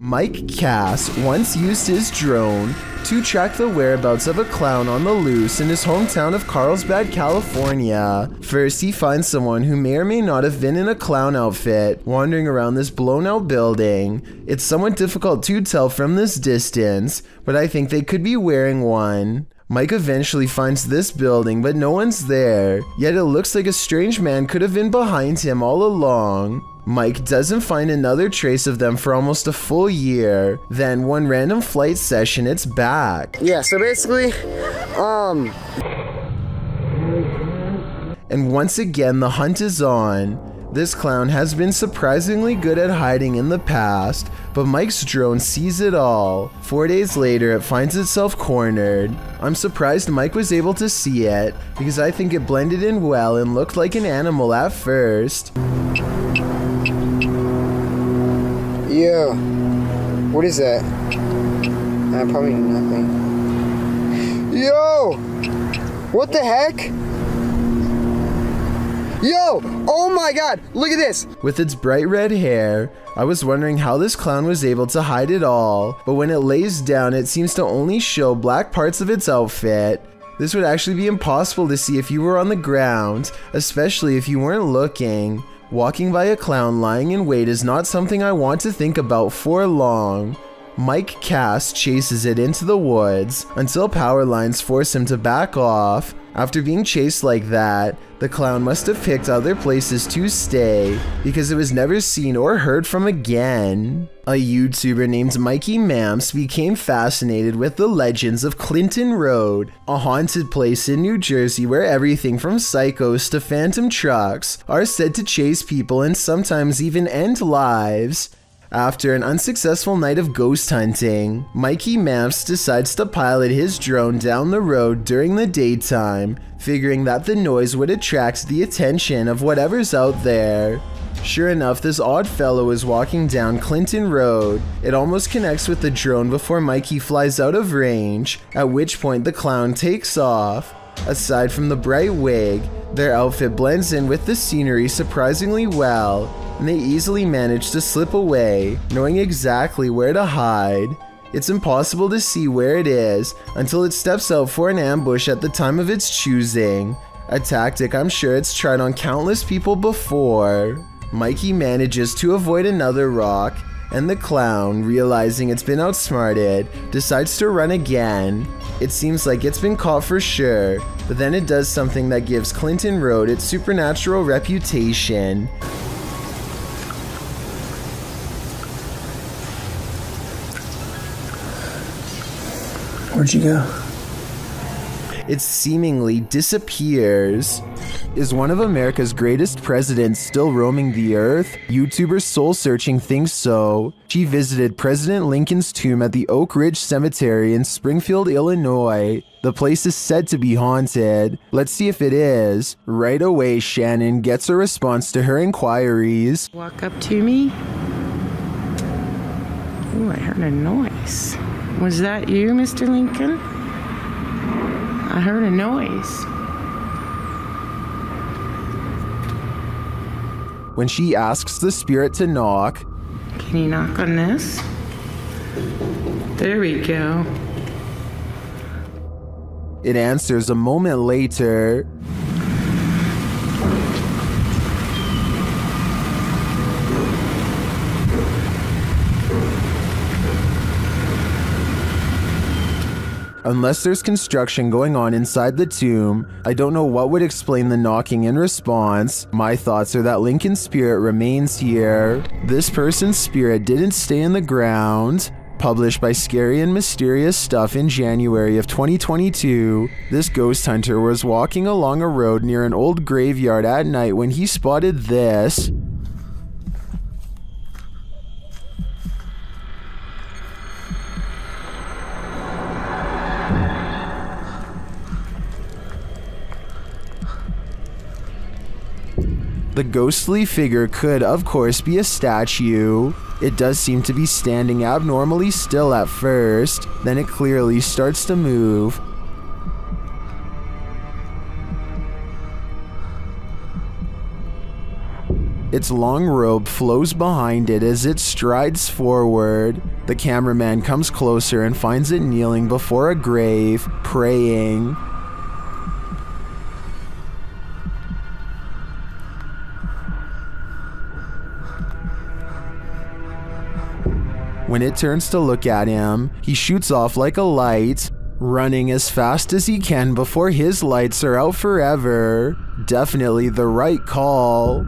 Mike Cass once used his drone to track the whereabouts of a clown on the loose in his hometown of Carlsbad, California. First, he finds someone who may or may not have been in a clown outfit wandering around this blown out building. It's somewhat difficult to tell from this distance, but I think they could be wearing one. Mike eventually finds this building, but no one's there. Yet it looks like a strange man could have been behind him all along. Mike doesn't find another trace of them for almost a full year. Then, one random flight session, it's back. Yeah, so basically, um, And once again, the hunt is on. This clown has been surprisingly good at hiding in the past, but Mike's drone sees it all. Four days later, it finds itself cornered. I'm surprised Mike was able to see it, because I think it blended in well and looked like an animal at first. Yeah. What is that? Uh, probably nothing. Yo! What the heck? Yo! Oh my god! Look at this! With its bright red hair, I was wondering how this clown was able to hide it all, but when it lays down, it seems to only show black parts of its outfit. This would actually be impossible to see if you were on the ground, especially if you weren't looking. Walking by a clown lying in wait is not something I want to think about for long. Mike Cass chases it into the woods until power lines force him to back off. After being chased like that, the clown must have picked other places to stay because it was never seen or heard from again. A YouTuber named Mikey Mamps became fascinated with the legends of Clinton Road, a haunted place in New Jersey where everything from psychos to phantom trucks are said to chase people and sometimes even end lives. After an unsuccessful night of ghost hunting, Mikey Mamps decides to pilot his drone down the road during the daytime, figuring that the noise would attract the attention of whatever's out there. Sure enough, this odd fellow is walking down Clinton Road. It almost connects with the drone before Mikey flies out of range, at which point the clown takes off. Aside from the bright wig, their outfit blends in with the scenery surprisingly well, and they easily manage to slip away, knowing exactly where to hide. It's impossible to see where it is until it steps out for an ambush at the time of its choosing. A tactic I'm sure it's tried on countless people before. Mikey manages to avoid another rock, and the clown, realizing it's been outsmarted, decides to run again. It seems like it's been caught for sure, but then it does something that gives Clinton Road its supernatural reputation. Where'd you go? it seemingly disappears. Is one of America's greatest presidents still roaming the earth? YouTuber Soul Searching thinks so. She visited President Lincoln's tomb at the Oak Ridge Cemetery in Springfield, Illinois. The place is said to be haunted. Let's see if it is. Right away, Shannon gets a response to her inquiries. Walk up to me. Ooh, I heard a noise. Was that you, Mr. Lincoln? I heard a noise. When she asks the spirit to knock, Can you knock on this? There we go. it answers a moment later. Unless there's construction going on inside the tomb, I don't know what would explain the knocking in response. My thoughts are that Lincoln's spirit remains here. This person's spirit didn't stay in the ground. Published by Scary and Mysterious Stuff in January of 2022, this ghost hunter was walking along a road near an old graveyard at night when he spotted this. The ghostly figure could, of course, be a statue. It does seem to be standing abnormally still at first, then it clearly starts to move. Its long robe flows behind it as it strides forward. The cameraman comes closer and finds it kneeling before a grave, praying. When it turns to look at him, he shoots off like a light, running as fast as he can before his lights are out forever. Definitely the right call.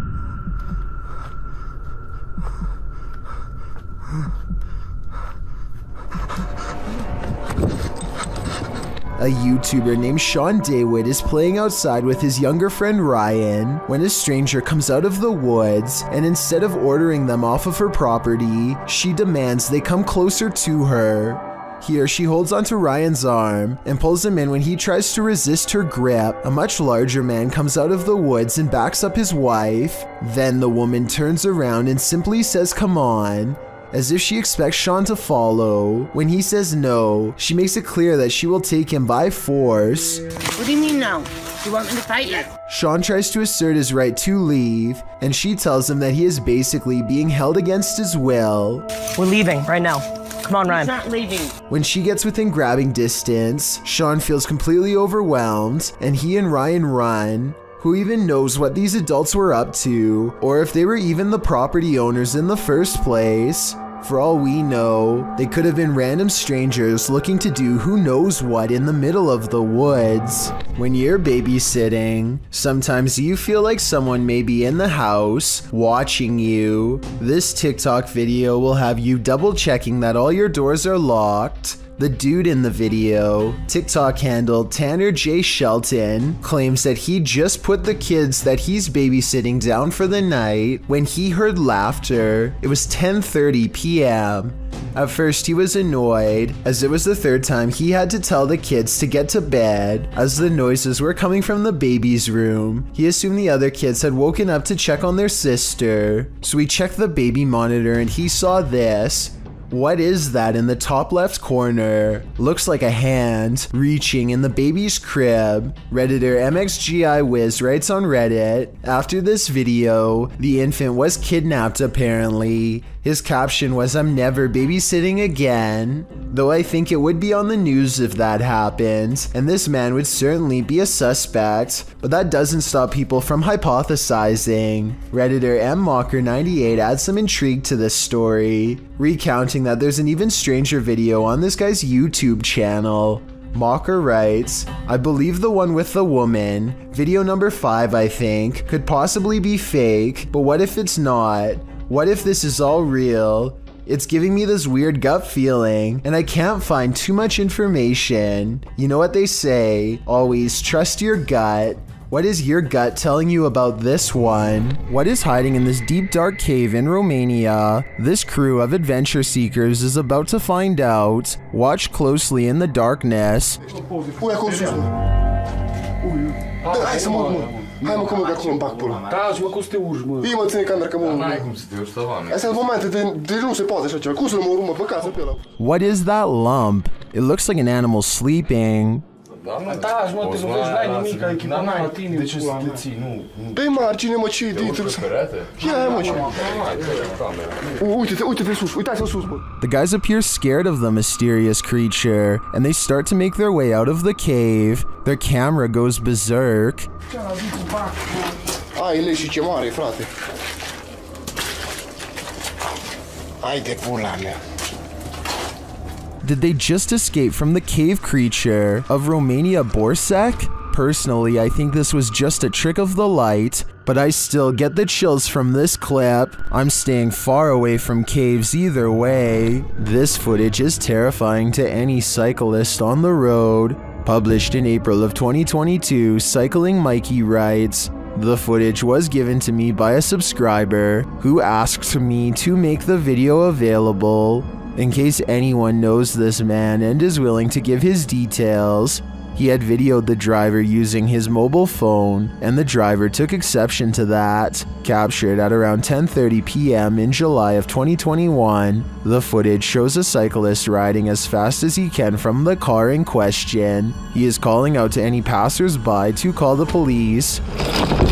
A YouTuber named Sean Daywood is playing outside with his younger friend Ryan when a stranger comes out of the woods and instead of ordering them off of her property, she demands they come closer to her. Here, she holds onto Ryan's arm and pulls him in when he tries to resist her grip. A much larger man comes out of the woods and backs up his wife. Then the woman turns around and simply says, Come on, as if she expects Sean to follow. When he says no, she makes it clear that she will take him by force. What do you mean no? You want me to fight you? Sean tries to assert his right to leave, and she tells him that he is basically being held against his will. We're leaving right now. Come on, He's Ryan. not leaving. When she gets within grabbing distance, Sean feels completely overwhelmed, and he and Ryan run. Who even knows what these adults were up to, or if they were even the property owners in the first place? For all we know, they could have been random strangers looking to do who knows what in the middle of the woods. When you're babysitting, sometimes you feel like someone may be in the house watching you. This TikTok video will have you double checking that all your doors are locked. The dude in the video, TikTok handle Tanner J. Shelton, claims that he just put the kids that he's babysitting down for the night when he heard laughter. It was 10:30 p.m. At first, he was annoyed, as it was the third time he had to tell the kids to get to bed, as the noises were coming from the baby's room. He assumed the other kids had woken up to check on their sister, so he checked the baby monitor and he saw this. What is that in the top left corner? Looks like a hand reaching in the baby's crib. Redditor MXGI Wiz writes on Reddit After this video, the infant was kidnapped apparently. His caption was, I'm never babysitting again. Though I think it would be on the news if that happened, and this man would certainly be a suspect, but that doesn't stop people from hypothesizing. Redditor MMocker98 adds some intrigue to this story, recounting that there's an even stranger video on this guy's YouTube channel. Mocker writes, I believe the one with the woman, video number 5 I think, could possibly be fake, but what if it's not? What if this is all real? It's giving me this weird gut feeling, and I can't find too much information. You know what they say always trust your gut. What is your gut telling you about this one? What is hiding in this deep dark cave in Romania? This crew of adventure seekers is about to find out. Watch closely in the darkness. Ui, acolo sus, mă. Dă, hai mă urc, mă. Că mă, că acolo îmi bag pula. Taci, mă, cum să te urci, mă? Ii, mă, ține camera că mă urc, N-ai cum să te urci, Stăvane. Astea sunt momente de, de nu se poate așa ceva. Cum să mă urc, mă, pe casă pe ăla? What is that lump? It looks like an animal sleeping. Da, mă, Taci, mă, te lovești, n-ai nimic, ai Da, echipat la tine, De ce să te ții? Nu, nu. Dă-i margine, mă, ce Te urci pe? Ia, mă, ce? Hai, dă camera. Uite-te, uite-te sus, uitați-vă sus, mă. The guys appear scared of the mysterious creature, and they start to make their way out of the cave. Their camera goes berserk. Ai, lei și ce mare, frate. Hai de pula mea. Did they just escape from the cave creature of Romania Borsec? Personally, I think this was just a trick of the light, but I still get the chills from this clip. I'm staying far away from caves either way. This footage is terrifying to any cyclist on the road. Published in April of 2022, Cycling Mikey writes, the footage was given to me by a subscriber who asked me to make the video available. In case anyone knows this man and is willing to give his details, he had videoed the driver using his mobile phone, and the driver took exception to that. Captured at around 10:30 p.m. in July of 2021, the footage shows a cyclist riding as fast as he can from the car in question. He is calling out to any passersby to call the police.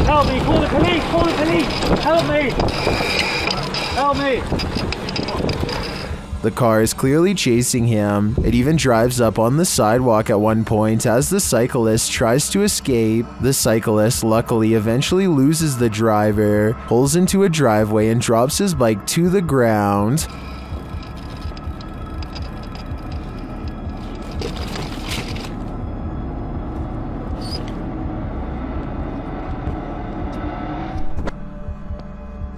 Help me! Call the police! Call the police! Help me! Help me! The car is clearly chasing him. It even drives up on the sidewalk at one point as the cyclist tries to escape. The cyclist luckily eventually loses the driver, pulls into a driveway, and drops his bike to the ground.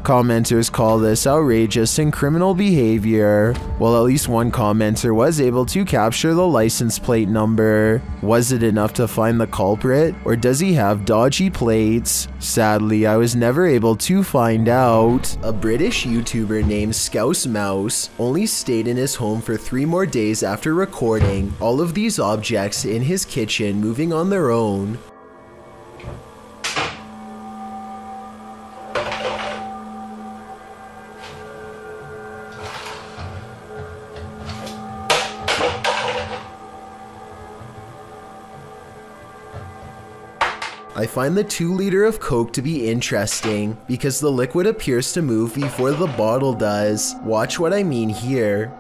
Commenters call this outrageous and criminal behavior. While at least one commenter was able to capture the license plate number. Was it enough to find the culprit, or does he have dodgy plates? Sadly, I was never able to find out. A British YouTuber named Scouse Mouse only stayed in his home for three more days after recording all of these objects in his kitchen moving on their own. I find the 2 liter of Coke to be interesting because the liquid appears to move before the bottle does. Watch what I mean here.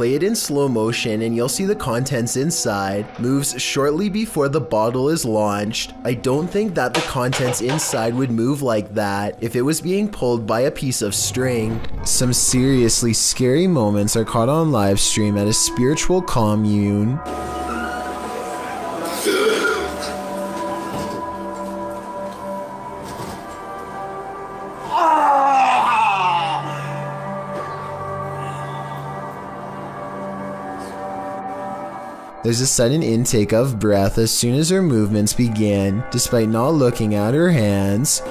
Play it in slow motion and you'll see the contents inside moves shortly before the bottle is launched. I don't think that the contents inside would move like that if it was being pulled by a piece of string. Some seriously scary moments are caught on live stream at a spiritual commune. There's a sudden intake of breath as soon as her movements begin, despite not looking at her hands.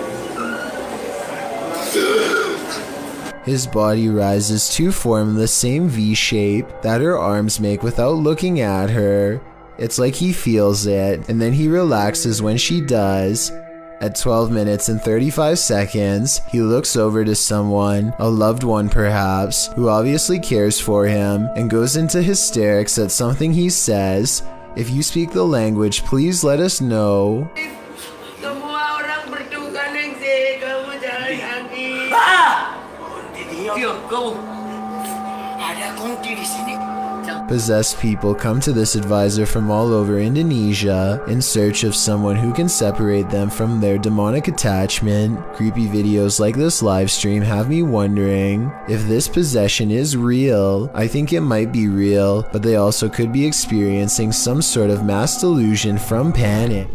His body rises to form the same V shape that her arms make without looking at her. It's like he feels it, and then he relaxes when she does. At 12 minutes and 35 seconds, he looks over to someone, a loved one perhaps, who obviously cares for him, and goes into hysterics at something he says. If you speak the language, please let us know. Diam kau. Ada kunci di sini. Possessed people come to this advisor from all over Indonesia in search of someone who can separate them from their demonic attachment. Creepy videos like this live stream have me wondering if this possession is real. I think it might be real, but they also could be experiencing some sort of mass delusion from panic.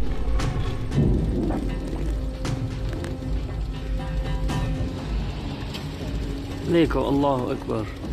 Allahu Akbar.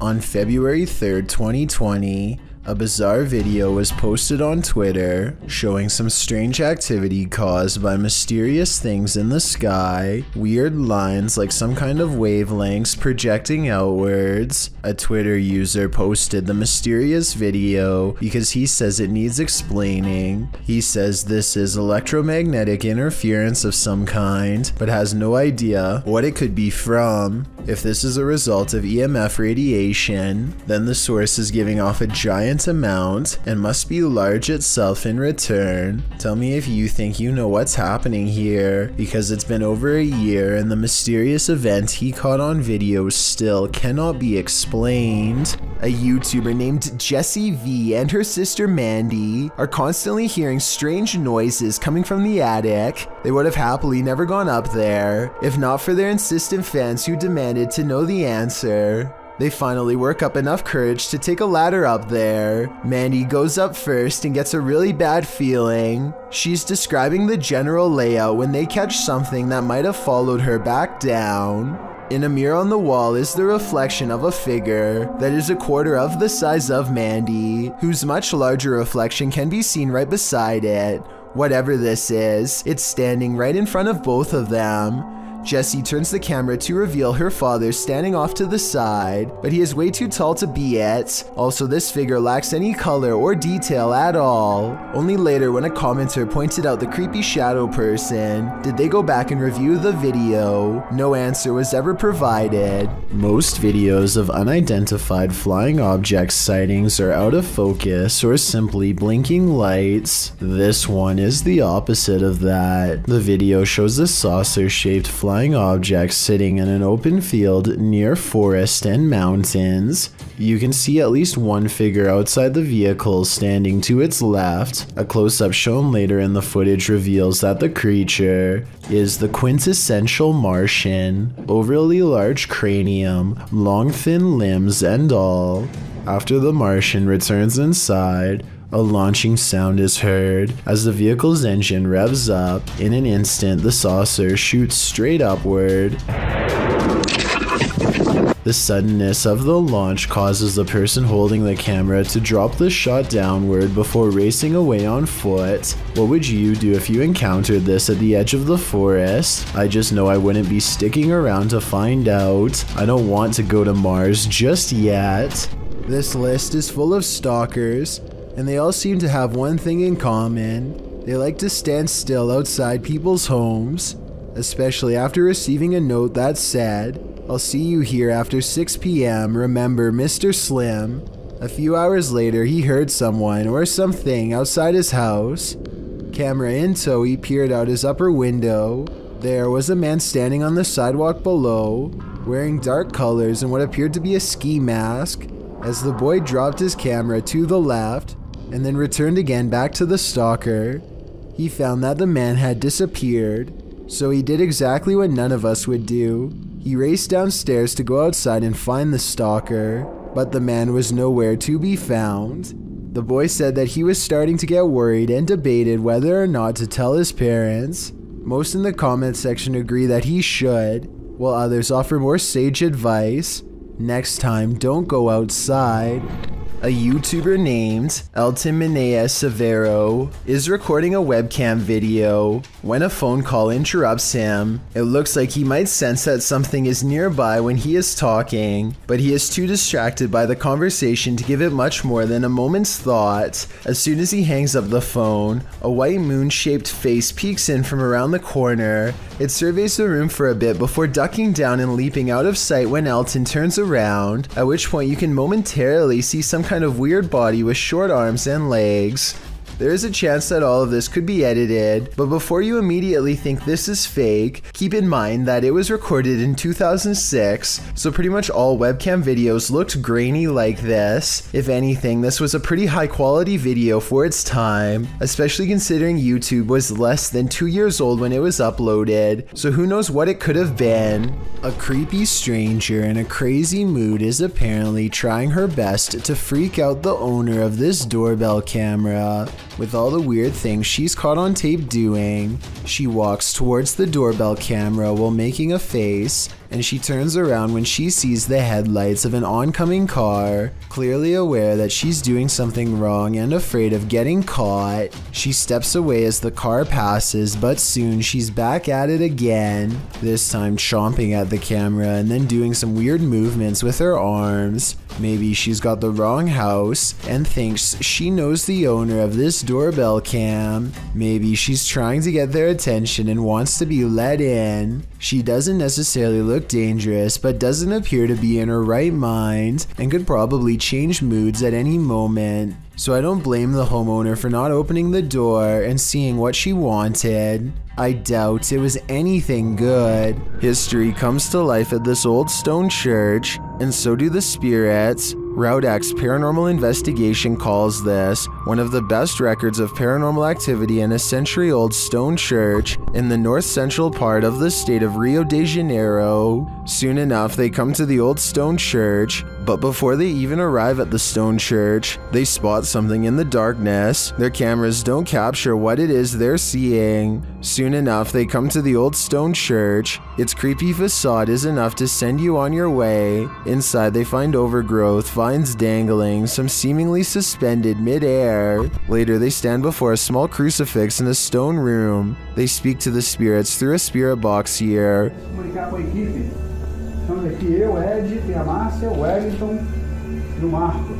On February 3rd, 2020, a bizarre video was posted on Twitter showing some strange activity caused by mysterious things in the sky, weird lines like some kind of wavelengths projecting outwards. A Twitter user posted the mysterious video because he says it needs explaining. He says this is electromagnetic interference of some kind, but has no idea what it could be from. If this is a result of EMF radiation, then the source is giving off a giant amount and must be large itself in return. Tell me if you think you know what's happening here, because it's been over a year and the mysterious event he caught on video still cannot be explained. A YouTuber named Jessie V and her sister Mandy are constantly hearing strange noises coming from the attic. They would have happily never gone up there, if not for their insistent fans who demanded to know the answer. They finally work up enough courage to take a ladder up there. Mandy goes up first and gets a really bad feeling. She's describing the general layout when they catch something that might have followed her back down. In a mirror on the wall is the reflection of a figure that is a quarter of the size of Mandy, whose much larger reflection can be seen right beside it. Whatever this is, it's standing right in front of both of them. Jessie turns the camera to reveal her father standing off to the side, but he is way too tall to be it. Also, this figure lacks any color or detail at all. Only later, when a commenter pointed out the creepy shadow person, did they go back and review the video. No answer was ever provided. Most videos of unidentified flying object sightings are out of focus or simply blinking lights. This one is the opposite of that. The video shows a saucer shaped flying object sitting in an open field near forest and mountains. You can see at least one figure outside the vehicle standing to its left. A close up shown later in the footage reveals that the creature is the quintessential Martian. Overly large cranium, long thin limbs, and all. After the Martian returns inside, a launching sound is heard. As the vehicle's engine revs up, in an instant, the saucer shoots straight upward. The suddenness of the launch causes the person holding the camera to drop the shot downward before racing away on foot. What would you do if you encountered this at the edge of the forest? I just know I wouldn't be sticking around to find out. I don't want to go to Mars just yet. This list is full of stalkers, and they all seem to have one thing in common. They like to stand still outside people's homes, especially after receiving a note that said, I'll see you here after 6 p.m. Remember Mr. Slim. A few hours later, he heard someone or something outside his house. Camera in tow, he peered out his upper window. There was a man standing on the sidewalk below, wearing dark colors and what appeared to be a ski mask. As the boy dropped his camera to the left and then returned again back to the stalker, he found that the man had disappeared. So he did exactly what none of us would do. He raced downstairs to go outside and find the stalker, but the man was nowhere to be found. The boy said that he was starting to get worried and debated whether or not to tell his parents. Most in the comment section agree that he should, while others offer more sage advice. Next time, don't go outside. A YouTuber named Elton Minea Severo is recording a webcam video. When a phone call interrupts him, it looks like he might sense that something is nearby when he is talking, but he is too distracted by the conversation to give it much more than a moment's thought. As soon as he hangs up the phone, a white moon shaped face peeks in from around the corner. It surveys the room for a bit before ducking down and leaping out of sight when Elton turns around, at which point you can momentarily see some kind of weird body with short arms and legs. There is a chance that all of this could be edited, but before you immediately think this is fake, keep in mind that it was recorded in 2006, so pretty much all webcam videos looked grainy like this. If anything, this was a pretty high quality video for its time, especially considering YouTube was less than two years old when it was uploaded, so who knows what it could have been. A creepy stranger in a crazy mood is apparently trying her best to freak out the owner of this doorbell camera. With all the weird things she's caught on tape doing, she walks towards the doorbell camera while making a face, and she turns around when she sees the headlights of an oncoming car. Clearly aware that she's doing something wrong and afraid of getting caught, she steps away as the car passes, but soon she's back at it again, this time chomping at the camera and then doing some weird movements with her arms. Maybe she's got the wrong house and thinks she knows the owner of this doorbell cam. Maybe she's trying to get their attention and wants to be let in. She doesn't necessarily look dangerous, but doesn't appear to be in her right mind and could probably change moods at any moment. So I don't blame the homeowner for not opening the door and seeing what she wanted. I doubt it was anything good. History comes to life at this old stone church, and so do the spirits. Route X Paranormal Investigation calls this one of the best records of paranormal activity in a century old stone church in the north central part of the state of Rio de Janeiro. Soon enough, they come to the old stone church, But before they even arrive at the stone church, they spot something in the darkness. Their cameras don't capture what it is they're seeing. Soon enough, they come to the old stone church. Its creepy facade is enough to send you on your way. Inside, they find overgrowth, vines dangling, some seemingly suspended midair. Later, they stand before a small crucifix in a stone room. They speak to the spirits through a spirit box here. Estamos aqui eu, Ed, tem a Márcia, o Wellington e o Marco.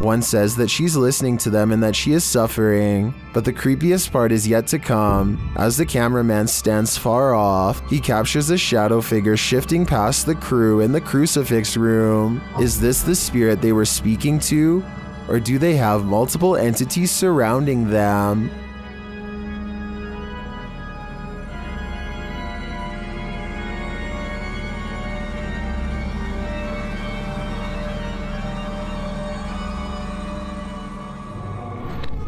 One says that she's listening to them and that she is suffering, but the creepiest part is yet to come. As the cameraman stands far off, he captures a shadow figure shifting past the crew in the crucifix room. Is this the spirit they were speaking to? Or do they have multiple entities surrounding them?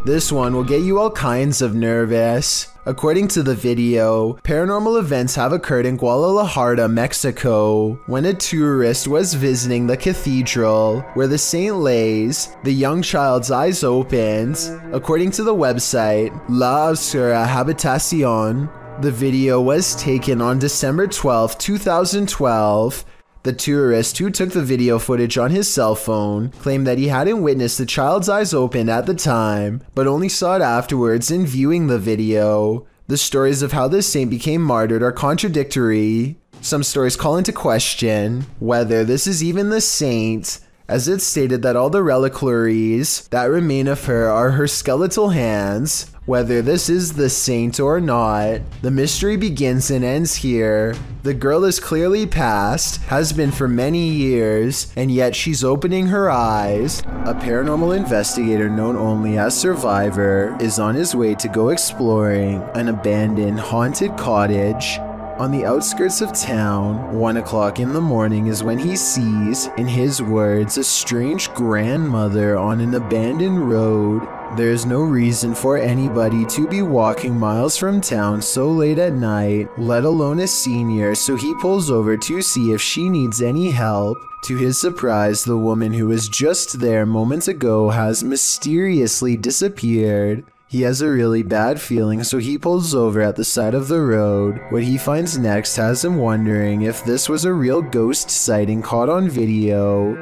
This one will get you all kinds of nervous. According to the video, paranormal events have occurred in Guadalajara, Mexico, when a tourist was visiting the cathedral where the saint lays. The young child's eyes opened. According to the website La Obscura Habitacion, the video was taken on December 12, 2012. The tourist who took the video footage on his cell phone claimed that he hadn't witnessed the child's eyes open at the time, but only saw it afterwards in viewing the video. The stories of how this saint became martyred are contradictory. Some stories call into question whether this is even the saint, as it's stated that all the reliquaries that remain of her are her skeletal hands. Whether this is the saint or not, the mystery begins and ends here. The girl is clearly past, has been for many years, and yet she's opening her eyes. A paranormal investigator known only as Survivor is on his way to go exploring an abandoned haunted cottage on the outskirts of town, 1 o'clock in the morning is when he sees, in his words, a strange grandmother on an abandoned road. There is no reason for anybody to be walking miles from town so late at night, let alone a senior, so he pulls over to see if she needs any help. To his surprise, the woman who was just there moments ago has mysteriously disappeared. He has a really bad feeling, so he pulls over at the side of the road. What he finds next has him wondering if this was a real ghost sighting caught on video.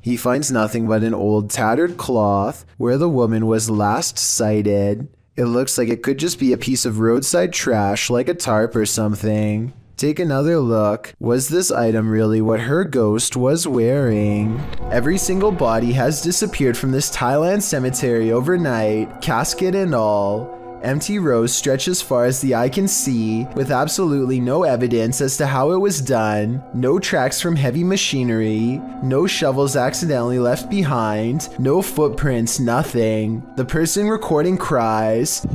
He finds nothing but an old tattered cloth where the woman was last sighted. It looks like it could just be a piece of roadside trash like a tarp or something. Take another look. Was this item really what her ghost was wearing? Every single body has disappeared from this Thailand cemetery overnight, casket and all. Empty rows stretch as far as the eye can see, with absolutely no evidence as to how it was done, no tracks from heavy machinery, no shovels accidentally left behind, no footprints, nothing. The person recording cries.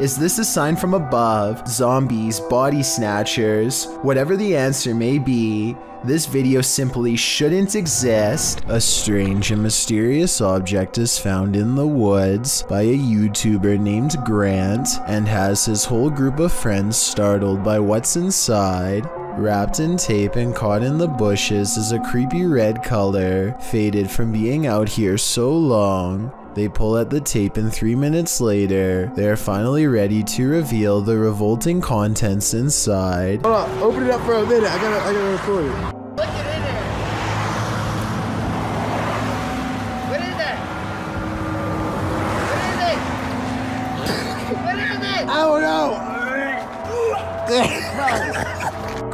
Is this a sign from above? Zombies, body snatchers? Whatever the answer may be, this video simply shouldn't exist. A strange and mysterious object is found in the woods by a YouTuber named Grant and has his whole group of friends startled by what's inside. Wrapped in tape and caught in the bushes is a creepy red color, faded from being out here so long. They pull at the tape and three minutes later, they are finally ready to reveal the revolting contents inside. Hold on, open it up for a minute. I gotta, I gotta record it.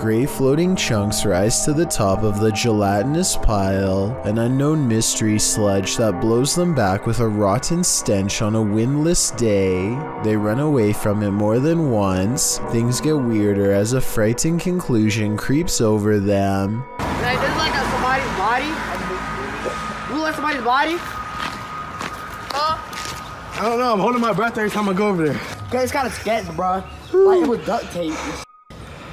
Gray floating chunks rise to the top of the gelatinous pile, an unknown mystery sludge that blows them back with a rotten stench on a windless day. They run away from it more than once. Things get weirder as a frightening conclusion creeps over them. Like, this is like a, somebody's body. Look like somebody's body. Huh? I don't know. I'm holding my breath every time I go over there. Okay, it's kind of sketch, bro. Like it was duct tape.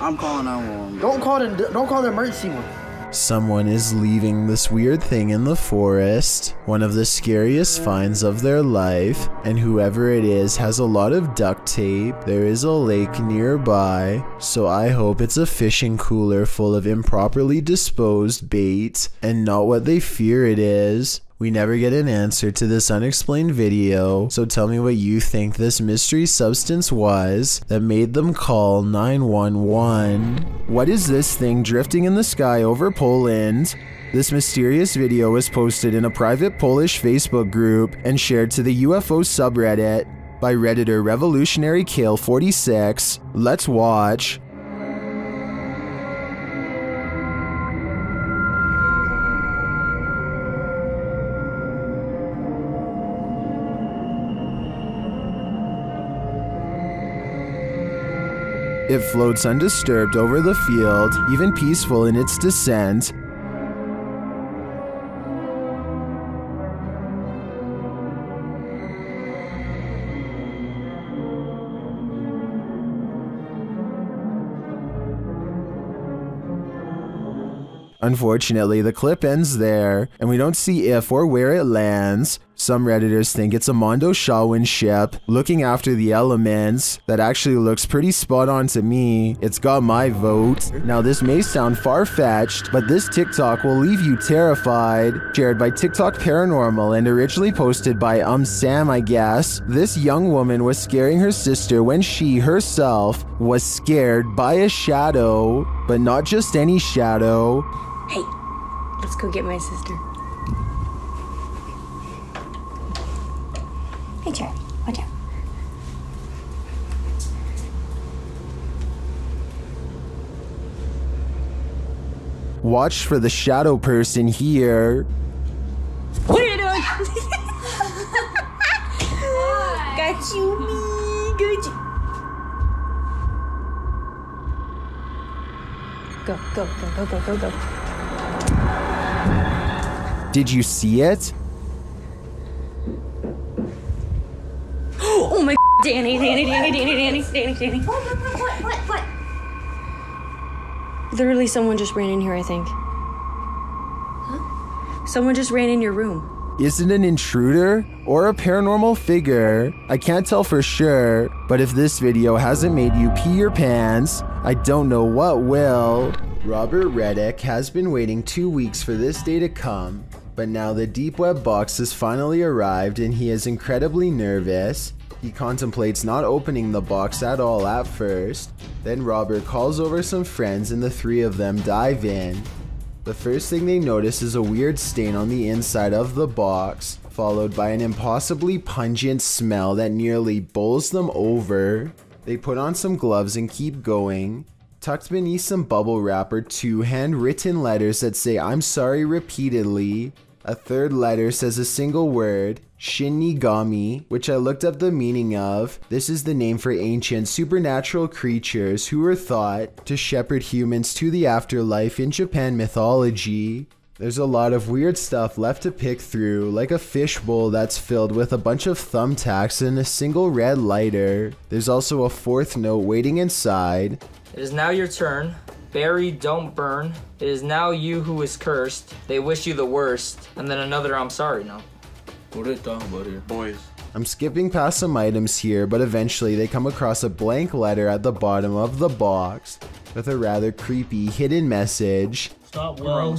I'm calling 911. Don't call the don't call the emergency one. Someone is leaving this weird thing in the forest, one of the scariest finds of their life, and whoever it is has a lot of duct tape. There is a lake nearby, so I hope it's a fishing cooler full of improperly disposed bait and not what they fear it is. We never get an answer to this unexplained video, so tell me what you think this mystery substance was that made them call 911. What is this thing drifting in the sky over Poland? This mysterious video was posted in a private Polish Facebook group and shared to the UFO subreddit by Redditor Revolutionary Kale 46. Let's watch. It floats undisturbed over the field, even peaceful in its descent. Unfortunately, the clip ends there, and we don't see if or where it lands. Some Redditors think it's a Mondo Shawin ship looking after the elements. That actually looks pretty spot on to me. It's got my vote. Now, this may sound far fetched, but this TikTok will leave you terrified. Shared by TikTok Paranormal and originally posted by Um Sam, I guess. This young woman was scaring her sister when she herself was scared by a shadow, but not just any shadow. Hey, let's go get my sister. Hey, Charlie, watch out. Watch for the shadow person here. What are you doing? Got you, me. Got you. Go, go, go, go, go, go, go. Did you see it? Oh my Danny, Danny, Danny, Danny, Danny, Danny, Danny. What, what, what, what, what? Literally, someone just ran in here, I think. Huh? Someone just ran in your room. Is it an intruder or a paranormal figure? I can't tell for sure, but if this video hasn't made you pee your pants, I don't know what will. Robert Reddick has been waiting two weeks for this day to come, but now the deep web box has finally arrived and he is incredibly nervous. He contemplates not opening the box at all at first. Then Robert calls over some friends and the three of them dive in. The first thing they notice is a weird stain on the inside of the box, followed by an impossibly pungent smell that nearly bowls them over. They put on some gloves and keep going. Tucked beneath some bubble wrap are two handwritten letters that say I'm sorry repeatedly. A third letter says a single word, Shinigami, which I looked up the meaning of. This is the name for ancient supernatural creatures who were thought to shepherd humans to the afterlife in Japan mythology. There's a lot of weird stuff left to pick through, like a fishbowl that's filled with a bunch of thumbtacks and a single red lighter. There's also a fourth note waiting inside. It is now your turn. Barry, don't burn. It is now you who is cursed. They wish you the worst. And then another I'm sorry now. What are they talking about here? Boys. I'm skipping past some items here, but eventually they come across a blank letter at the bottom of the box with a rather creepy hidden message. Stop well.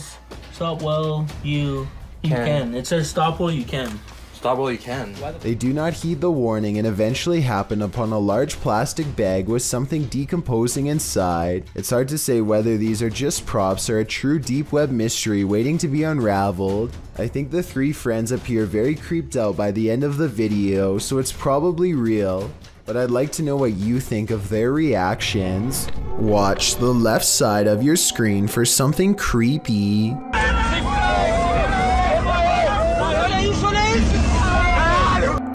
Stop well. You. You Can. can. It says stop well. You can. Stop while you can. They do not heed the warning and eventually happen upon a large plastic bag with something decomposing inside. It's hard to say whether these are just props or a true deep web mystery waiting to be unraveled. I think the three friends appear very creeped out by the end of the video, so it's probably real. But I'd like to know what you think of their reactions. Watch the left side of your screen for something creepy.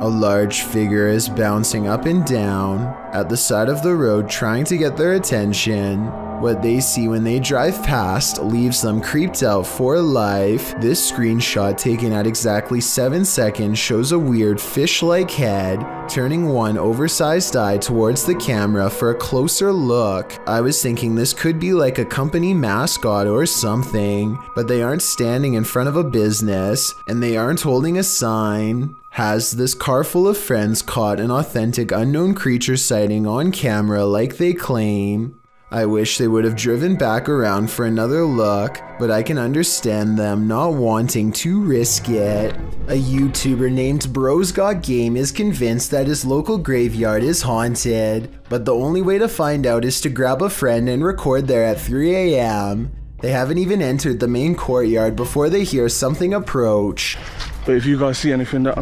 A large figure is bouncing up and down at the side of the road trying to get their attention. What they see when they drive past leaves them creeped out for life. This screenshot taken at exactly 7 seconds shows a weird fish-like head turning one oversized eye towards the camera for a closer look. I was thinking this could be like a company mascot or something, but they aren't standing in front of a business and they aren't holding a sign. Has this car full of friends caught an authentic unknown creature sighting on camera like they claim? I wish they would have driven back around for another look, but I can understand them not wanting to risk it. A YouTuber named Bros Got Game is convinced that his local graveyard is haunted, but the only way to find out is to grab a friend and record there at 3 a.m. They haven't even entered the main courtyard before they hear something approach. But if you guys see anything that...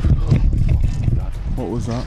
What was that?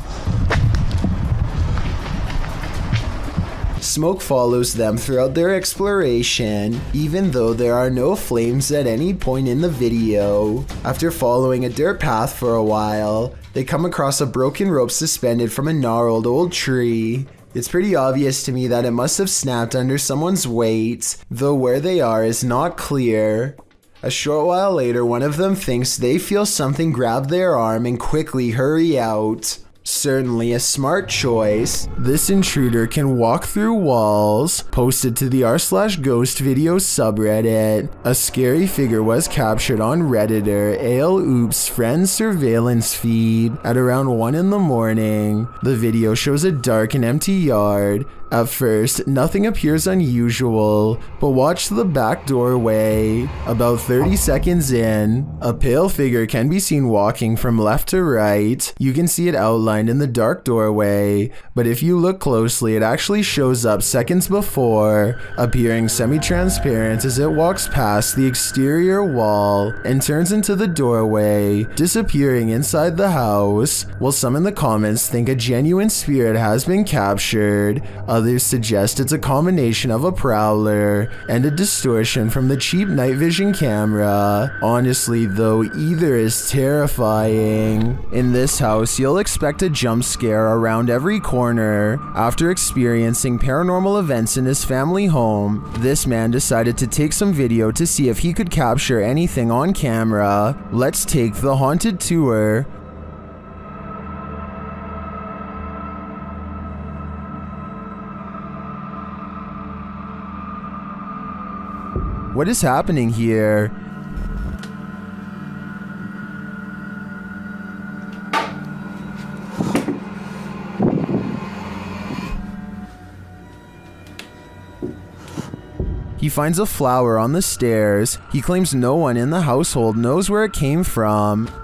Smoke follows them throughout their exploration, even though there are no flames at any point in the video. After following a dirt path for a while, they come across a broken rope suspended from a gnarled old tree. It's pretty obvious to me that it must have snapped under someone's weight, though where they are is not clear. A short while later, one of them thinks they feel something grab their arm and quickly hurry out. Certainly a smart choice. This intruder can walk through walls. Posted to the r slash ghost video subreddit. A scary figure was captured on Redditor Ale Oops friend's surveillance feed at around 1 in the morning. The video shows a dark and empty yard. At first, nothing appears unusual, but watch the back doorway. About 30 seconds in, a pale figure can be seen walking from left to right. You can see it outlined in the dark doorway, but if you look closely, it actually shows up seconds before, appearing semi-transparent as it walks past the exterior wall and turns into the doorway, disappearing inside the house. While some in the comments think a genuine spirit has been captured, Others suggest it's a combination of a prowler and a distortion from the cheap night vision camera. Honestly though, either is terrifying. In this house, you'll expect a jump scare around every corner. After experiencing paranormal events in his family home, this man decided to take some video to see if he could capture anything on camera. Let's take the haunted tour. What is happening here? He finds a flower on the stairs. He claims no one in the household knows where it came from.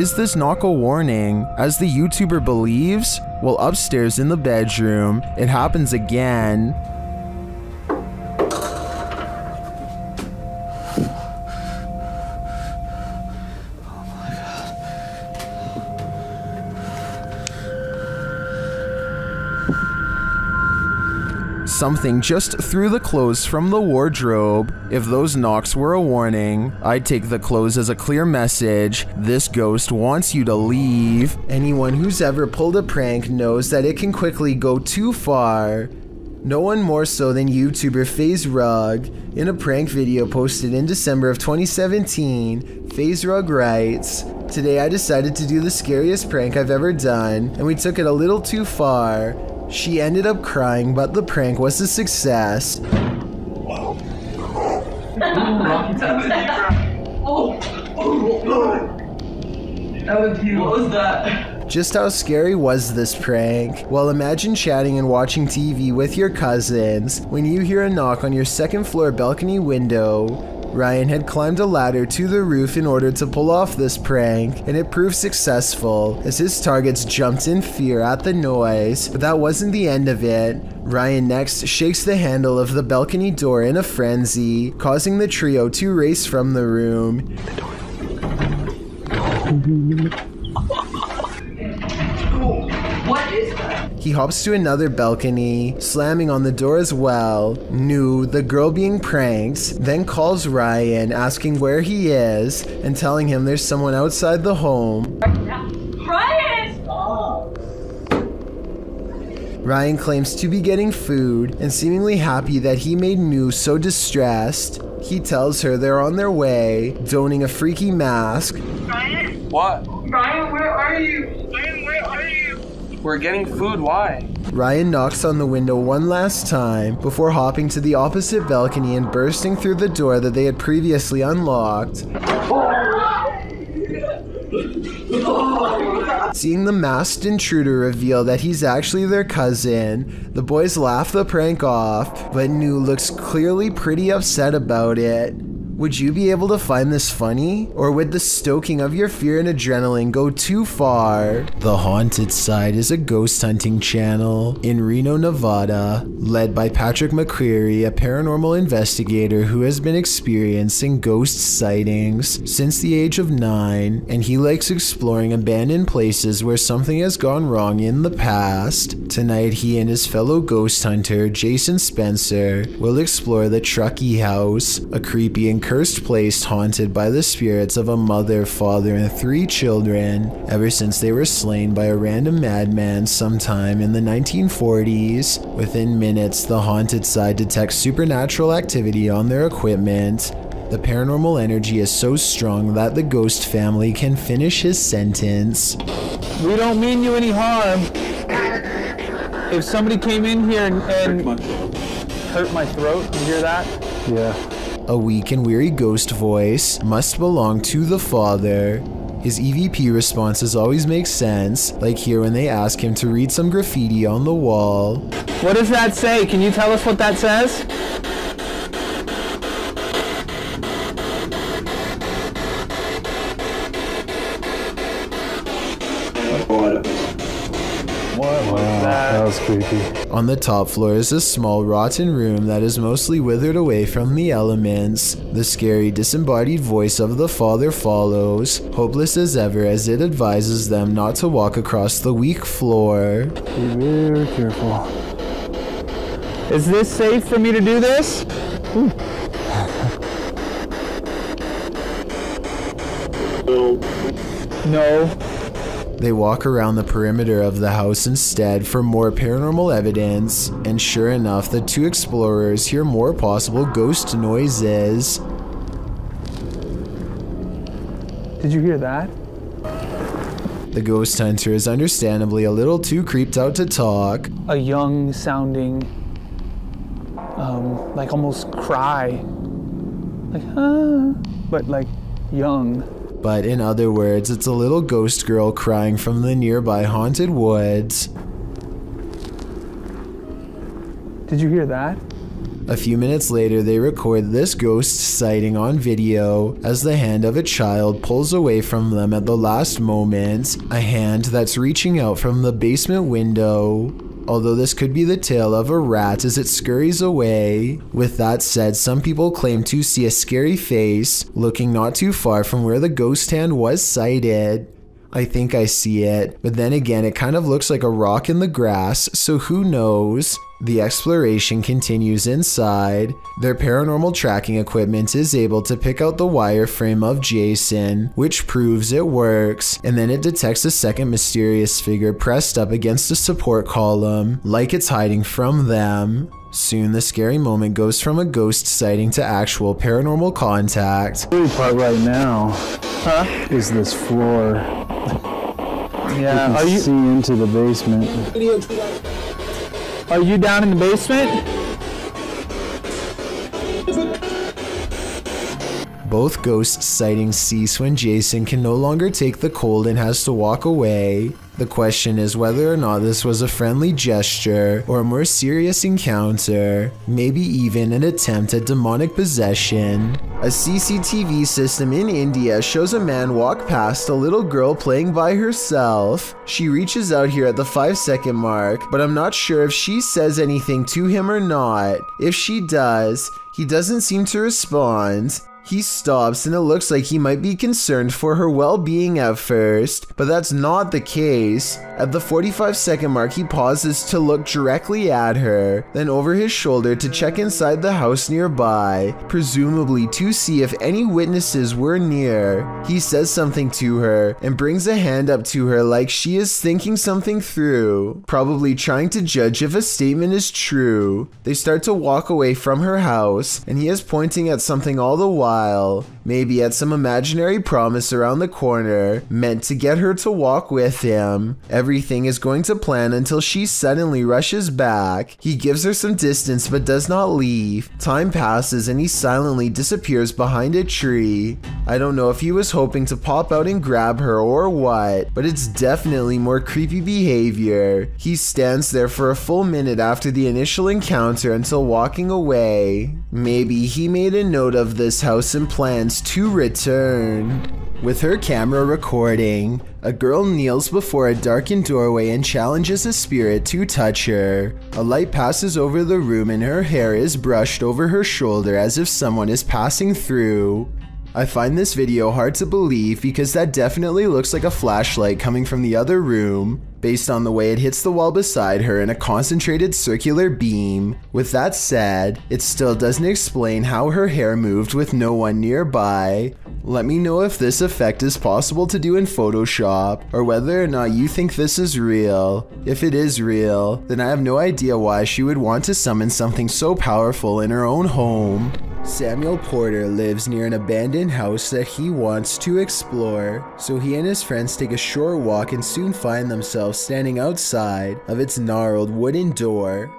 Is this knock a warning? As the YouTuber believes? Well, upstairs in the bedroom, it happens again. Something just threw the clothes from the wardrobe. If those knocks were a warning, I'd take the clothes as a clear message. This ghost wants you to leave. Anyone who's ever pulled a prank knows that it can quickly go too far. No one more so than YouTuber FaZe Rug. In a prank video posted in December of 2017, FaZe Rug writes, Today I decided to do the scariest prank I've ever done, and we took it a little too far. She ended up crying, but the prank was a success. What was that? Just how scary was this prank? Well, imagine chatting and watching TV with your cousins when you hear a knock on your second floor balcony window. Ryan had climbed a ladder to the roof in order to pull off this prank, and it proved successful as his targets jumped in fear at the noise. But that wasn't the end of it. Ryan next shakes the handle of the balcony door in a frenzy, causing the trio to race from the room. What is that? He hops to another balcony, slamming on the door as well. Nu, the girl being pranked, then calls Ryan, asking where he is, and telling him there's someone outside the home. Ryan! Ryan claims to be getting food and seemingly happy that he made Nu so distressed. He tells her they're on their way, donning a freaky mask. Ryan? What? Ryan, where are you? Ryan, where are you? We're getting food. Why? Ryan knocks on the window one last time before hopping to the opposite balcony and bursting through the door that they had previously unlocked. Seeing the masked intruder reveal that he's actually their cousin, the boys laugh the prank off, but Nu looks clearly pretty upset about it. Would you be able to find this funny? Or would the stoking of your fear and adrenaline go too far? The Haunted Side is a ghost hunting channel in Reno, Nevada, led by Patrick McCreary, a paranormal investigator who has been experiencing ghost sightings since the age of nine, and he likes exploring abandoned places where something has gone wrong in the past. Tonight, he and his fellow ghost hunter, Jason Spencer, will explore the Truckee House, a creepy and cursed place haunted by the spirits of a mother, father, and three children ever since they were slain by a random madman sometime in the 1940s. Within minutes, the haunted side detects supernatural activity on their equipment. The paranormal energy is so strong that the ghost family can finish his sentence. We don't mean you any harm. If somebody came in here and, and hurt my throat, you hear that? Yeah. A weak and weary ghost voice must belong to the father. His EVP responses always make sense, like here when they ask him to read some graffiti on the wall. What does that say? Can you tell us what that says? What was that? That was creepy. On the top floor is a small rotten room that is mostly withered away from the elements. The scary disembodied voice of the father follows, hopeless as ever as it advises them not to walk across the weak floor. Be very careful. Is this safe for me to do this? No. They walk around the perimeter of the house instead for more paranormal evidence, and sure enough, the two explorers hear more possible ghost noises. Did you hear that? The ghost hunter is understandably a little too creeped out to talk. A young sounding, um, like almost cry. Like, ah, but like young. But in other words, it's a little ghost girl crying from the nearby haunted woods. Did you hear that? A few minutes later, they record this ghost sighting on video as the hand of a child pulls away from them at the last moment, a hand that's reaching out from the basement window. Although this could be the tail of a rat as it scurries away. With that said, some people claim to see a scary face looking not too far from where the ghost hand was sighted. I think I see it, but then again, it kind of looks like a rock in the grass, so who knows? The exploration continues inside. Their paranormal tracking equipment is able to pick out the wireframe of Jason, which proves it works, and then it detects a second mysterious figure pressed up against a support column, like it's hiding from them. Soon, the scary moment goes from a ghost sighting to actual paranormal contact. The part right now huh? is this floor. Yeah, you can are you see into the basement? Are you down in the basement? Both ghost sightings cease when Jason can no longer take the cold and has to walk away. The question is whether or not this was a friendly gesture or a more serious encounter, maybe even an attempt at demonic possession. A CCTV system in India shows a man walk past a little girl playing by herself. She reaches out here at the 5 second mark, but I'm not sure if she says anything to him or not. If she does, he doesn't seem to respond. He stops and it looks like he might be concerned for her well-being at first, but that's not the case. At the 45 second mark, he pauses to look directly at her, then over his shoulder to check inside the house nearby, presumably to see if any witnesses were near. He says something to her and brings a hand up to her like she is thinking something through, probably trying to judge if a statement is true. They start to walk away from her house, and he is pointing at something all the while, while maybe at some imaginary promise around the corner, meant to get her to walk with him. Everything is going to plan until she suddenly rushes back. He gives her some distance but does not leave. Time passes and he silently disappears behind a tree. I don't know if he was hoping to pop out and grab her or what, but it's definitely more creepy behavior. He stands there for a full minute after the initial encounter until walking away. Maybe he made a note of this house and plans to return. With her camera recording, a girl kneels before a darkened doorway and challenges a spirit to touch her. A light passes over the room and her hair is brushed over her shoulder as if someone is passing through. I find this video hard to believe because that definitely looks like a flashlight coming from the other room, based on the way it hits the wall beside her in a concentrated circular beam. With that said, it still doesn't explain how her hair moved with no one nearby. Let me know if this effect is possible to do in Photoshop, or whether or not you think this is real. If it is real, then I have no idea why she would want to summon something so powerful in her own home. Samuel Porter lives near an abandoned house that he wants to explore, so he and his friends take a short walk and soon find themselves standing outside of its gnarled wooden door.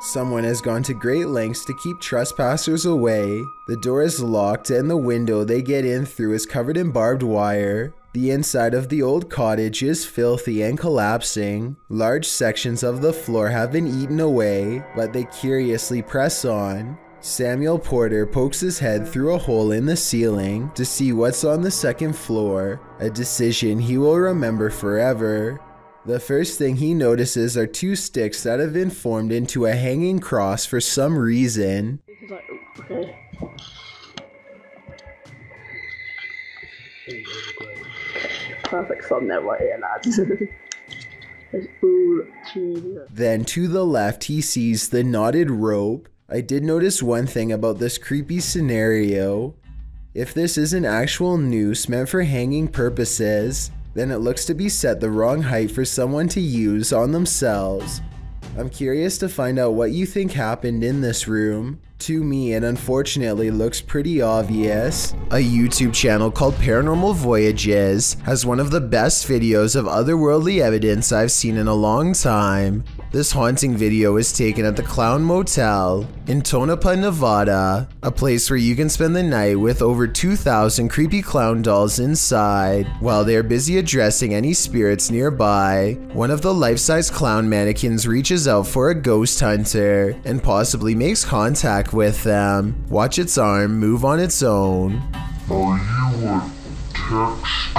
Someone has gone to great lengths to keep trespassers away. The door is locked and the window they get in through is covered in barbed wire. The inside of the old cottage is filthy and collapsing. Large sections of the floor have been eaten away, but they curiously press on. Samuel Porter pokes his head through a hole in the ceiling to see what's on the second floor, a decision he will remember forever. The first thing he notices are two sticks that have been formed into a hanging cross for some reason. Perfect thumbnail right here, lads. It's all cheesy. Then to the left, he sees the knotted rope. I did notice one thing about this creepy scenario. If this is an actual noose meant for hanging purposes, then it looks to be set the wrong height for someone to use on themselves. I'm curious to find out what you think happened in this room. To me, it unfortunately looks pretty obvious. A YouTube channel called Paranormal Voyages has one of the best videos of otherworldly evidence I've seen in a long time. This haunting video is taken at the Clown Motel in Tonopah, Nevada, a place where you can spend the night with over 2,000 creepy clown dolls inside. While they are busy addressing any spirits nearby, one of the life-size clown mannequins reaches out for a ghost hunter and possibly makes contact with them. Watch its arm move on its own. Are you a text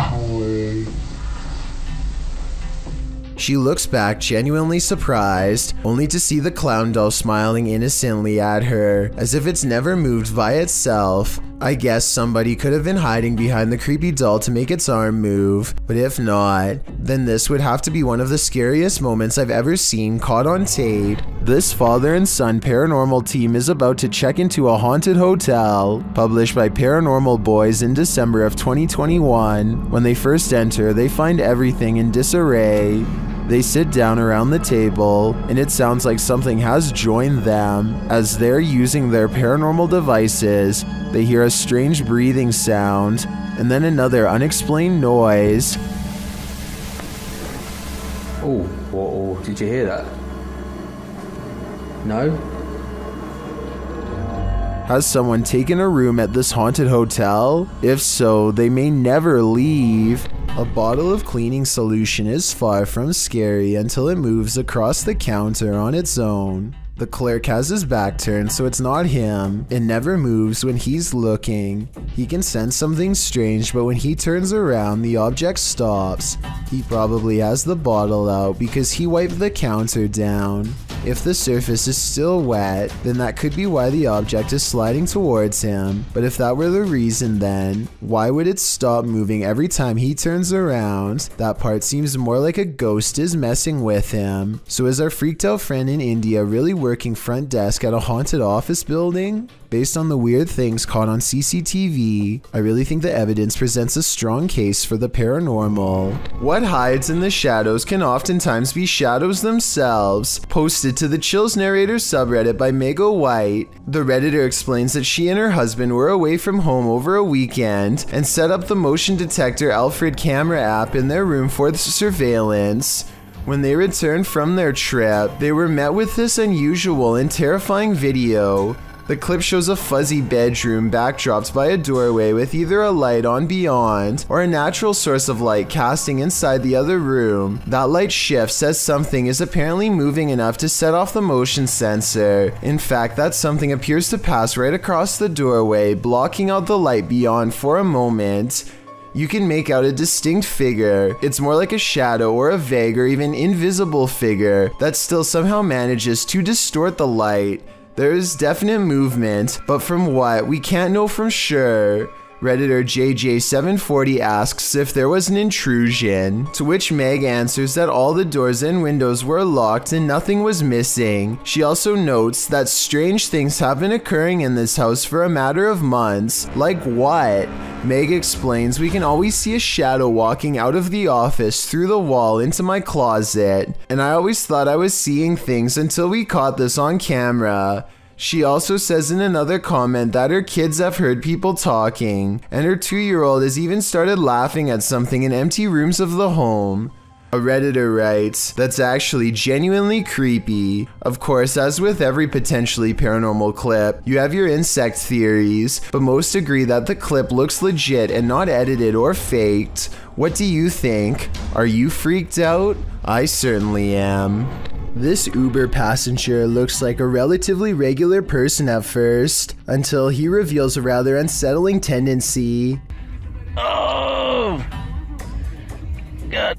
She looks back genuinely surprised, only to see the clown doll smiling innocently at her, as if it's never moved by itself. I guess somebody could have been hiding behind the creepy doll to make its arm move, but if not, then this would have to be one of the scariest moments I've ever seen caught on tape. This father and son paranormal team is about to check into a haunted hotel, published by Paranormal Boys in December of 2021. When they first enter, they find everything in disarray. They sit down around the table, and it sounds like something has joined them. As they're using their paranormal devices, they hear a strange breathing sound, and then another unexplained noise. Oh, whoa, did you hear that? No? Has someone taken a room at this haunted hotel? If so, they may never leave. A bottle of cleaning solution is far from scary until it moves across the counter on its own. The clerk has his back turned so it's not him. It never moves when he's looking. He can sense something strange but when he turns around the object stops. He probably has the bottle out because he wiped the counter down. If the surface is still wet, then that could be why the object is sliding towards him. But if that were the reason, then why would it stop moving every time he turns around? That part seems more like a ghost is messing with him. So is our freaked out friend in India really working front desk at a haunted office building? Based on the weird things caught on CCTV, I really think the evidence presents a strong case for the paranormal. What hides in the shadows can oftentimes be shadows themselves. Posted to the Chills Narrator subreddit by Mega White, the Redditor explains that she and her husband were away from home over a weekend and set up the motion detector Alfred camera app in their room for the surveillance. When they returned from their trip, they were met with this unusual and terrifying video. The clip shows a fuzzy bedroom backdropped by a doorway with either a light on beyond or a natural source of light casting inside the other room. That light shifts as something is apparently moving enough to set off the motion sensor. In fact, that something appears to pass right across the doorway, blocking out the light beyond for a moment. You can make out a distinct figure. It's more like a shadow or a vague or even invisible figure that still somehow manages to distort the light. There is definite movement, but from what, we can't know from sure. Redditor JJ740 asks if there was an intrusion, to which Meg answers that all the doors and windows were locked and nothing was missing. She also notes that strange things have been occurring in this house for a matter of months. Like what? Meg explains we can always see a shadow walking out of the office through the wall into my closet, and I always thought I was seeing things until we caught this on camera. She also says in another comment that her kids have heard people talking, and her two year old has even started laughing at something in empty rooms of the home. A Redditor writes, that's actually genuinely creepy. Of course, as with every potentially paranormal clip, you have your insect theories, but most agree that the clip looks legit and not edited or faked. What do you think? Are you freaked out? I certainly am. This Uber passenger looks like a relatively regular person at first, until he reveals a rather unsettling tendency. Oh! God.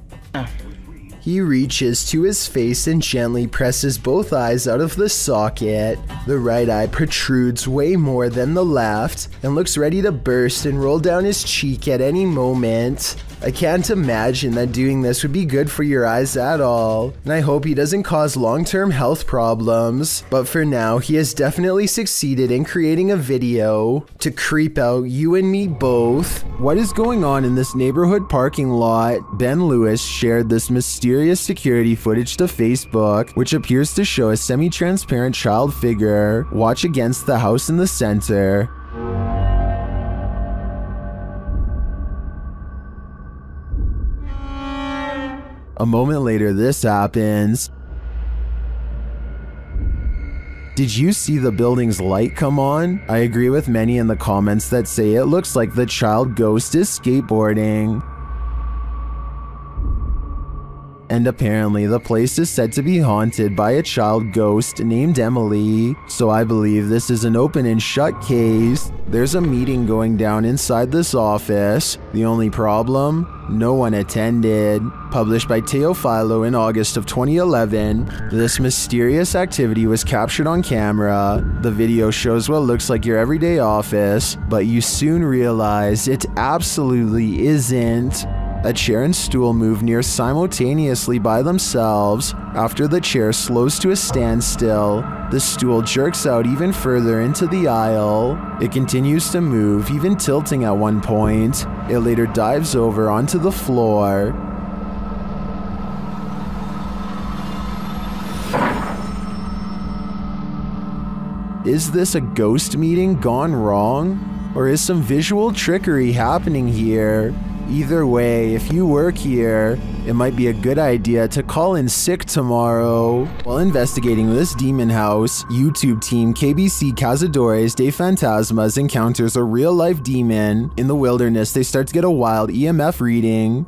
He reaches to his face and gently presses both eyes out of the socket. The right eye protrudes way more than the left and looks ready to burst and roll down his cheek at any moment. I can't imagine that doing this would be good for your eyes at all, and I hope he doesn't cause long term health problems. But for now, he has definitely succeeded in creating a video to creep out you and me both. What is going on in this neighborhood parking lot? Ben Lewis shared this mysterious security footage to Facebook, which appears to show a semi transparent child figure watch against the house in the center. A moment later, this happens. Did you see the building's light come on? I agree with many in the comments that say it looks like the child ghost is skateboarding. And apparently, the place is said to be haunted by a child ghost named Emily. So I believe this is an open and shut case. There's a meeting going down inside this office. The only problem? No one attended. Published by Teofilo in August of 2011, this mysterious activity was captured on camera. The video shows what looks like your everyday office, but you soon realize it absolutely isn't. A chair and stool move near simultaneously by themselves. After the chair slows to a standstill, the stool jerks out even further into the aisle. It continues to move, even tilting at one point. It later dives over onto the floor. Is this a ghost meeting gone wrong? Or is some visual trickery happening here? Either way, if you work here, it might be a good idea to call in sick tomorrow. While investigating this demon house, YouTube team KBC Cazadores de Fantasmas encounters a real life demon. In the wilderness, they start to get a wild EMF reading.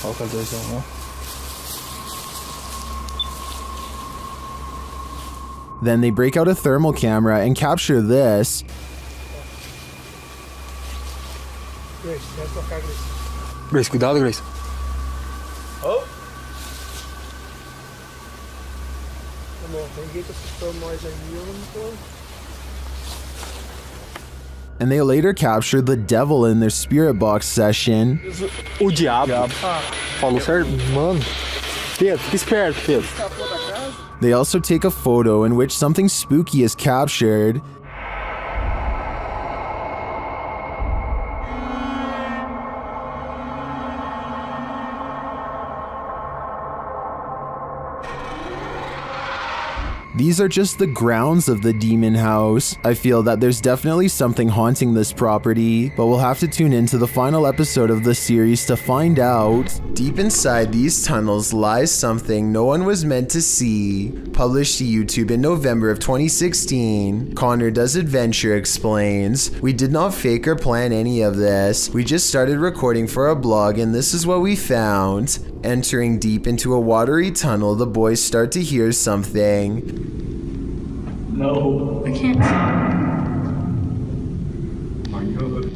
Qualquer coisa, não. Then they break out a thermal camera and capture this. Grace, vai tocar, Grace. Grace, cuidado, Grace. Oh! Amor, tem ninguém que assustou nós aí, eu não tô. And they later captured the devil in their spirit box session. O diabo. Falou ah. certo? Mano. Pedro, fica esperto, Pedro. They also take a photo in which something spooky is captured. These are just the grounds of the demon house. I feel that there's definitely something haunting this property, but we'll have to tune into the final episode of the series to find out. Deep inside these tunnels lies something no one was meant to see. Published to YouTube in November of 2016, Connor Does Adventure explains, We did not fake or plan any of this. We just started recording for a blog and this is what we found. Entering deep into a watery tunnel, the boys start to hear something. No. I can't.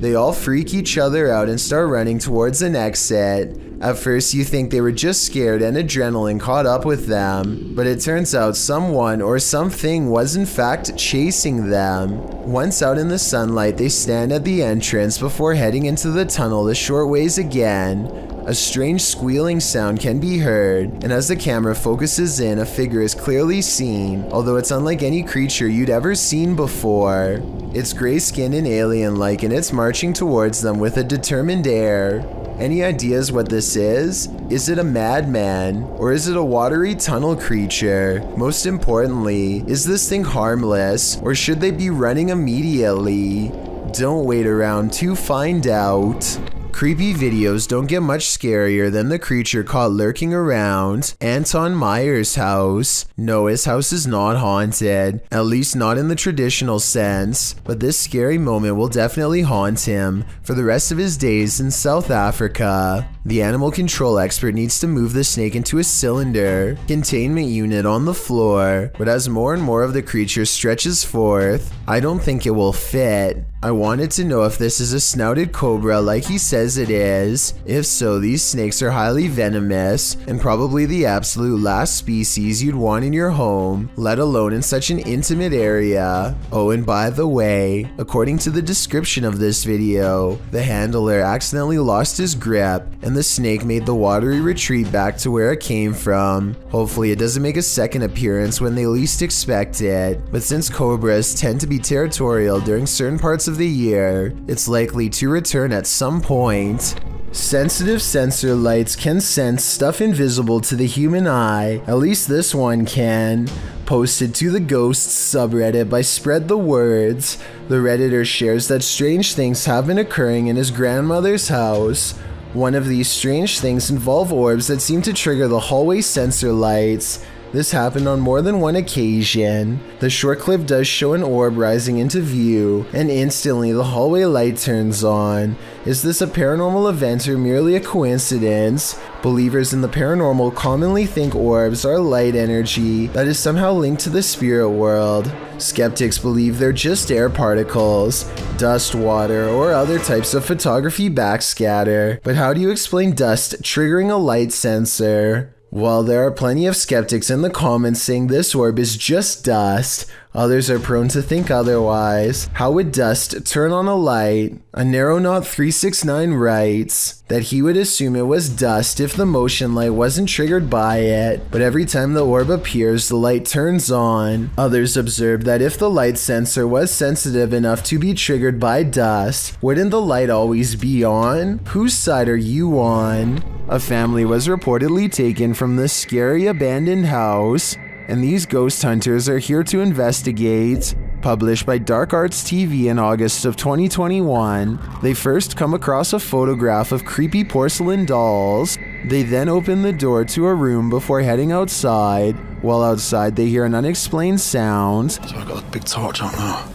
They all freak each other out and start running towards an exit. At first, you think they were just scared and adrenaline caught up with them, but it turns out someone or something was in fact chasing them. Once out in the sunlight, they stand at the entrance before heading into the tunnel a short ways again. A strange squealing sound can be heard, and as the camera focuses in, a figure is clearly seen, although it's unlike any creature you'd ever seen before. It's gray skinned and alien like, and it's marching towards them with a determined air. Any ideas what this is? Is it a madman? Or is it a watery tunnel creature? Most importantly, is this thing harmless? Or should they be running immediately? Don't wait around to find out. Creepy videos don't get much scarier than the creature caught lurking around Anton Meyer's house. No, his house is not haunted, at least not in the traditional sense, but this scary moment will definitely haunt him for the rest of his days in South Africa. The animal control expert needs to move the snake into a cylinder containment unit on the floor, but as more and more of the creature stretches forth, I don't think it will fit. I wanted to know if this is a snouted cobra like he says it is. If so, these snakes are highly venomous and probably the absolute last species you'd want in your home, let alone in such an intimate area. Oh, and by the way, according to the description of this video, the handler accidentally lost his grip and the snake made the watery retreat back to where it came from. Hopefully, it doesn't make a second appearance when they least expect it, but since cobras tend to be territorial during certain parts of the year, it's likely to return at some point. Sensitive sensor lights can sense stuff invisible to the human eye, at least this one can. Posted to the Ghosts subreddit by Spread the Words, the Redditor shares that strange things have been occurring in his grandmother's house. One of these strange things involve orbs that seem to trigger the hallway sensor lights. This happened on more than one occasion. The short clip does show an orb rising into view, and instantly the hallway light turns on. Is this a paranormal event or merely a coincidence? Believers in the paranormal commonly think orbs are light energy that is somehow linked to the spirit world. Skeptics believe they're just air particles, dust, water, or other types of photography backscatter. But how do you explain dust triggering a light sensor? While there are plenty of skeptics in the comments saying this orb is just dust, others are prone to think otherwise. How would dust turn on a light? A narrow knot 369 writes that he would assume it was dust if the motion light wasn't triggered by it, but every time the orb appears, the light turns on. Others observe that if the light sensor was sensitive enough to be triggered by dust, wouldn't the light always be on? Whose side are you on? A family was reportedly taken from this scary abandoned house, and these ghost hunters are here to investigate. Published by Dark Arts TV in August of 2021, they first come across a photograph of creepy porcelain dolls. They then open the door to a room before heading outside. While outside, they hear an unexplained sound. So I've got a big torch out now.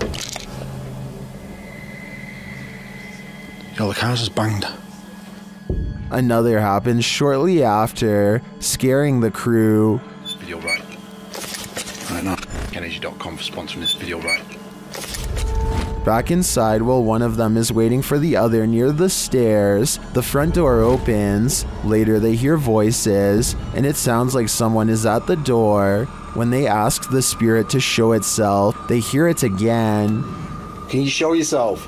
Yo, the car's just banged. Another happens shortly after, scaring the crew. This video right. Right now. Energy.com for sponsoring this video right. Back inside, while one of them is waiting for the other near the stairs, the front door opens. Later, they hear voices, and it sounds like someone is at the door. When they ask the spirit to show itself, they hear it again. Can you show yourself?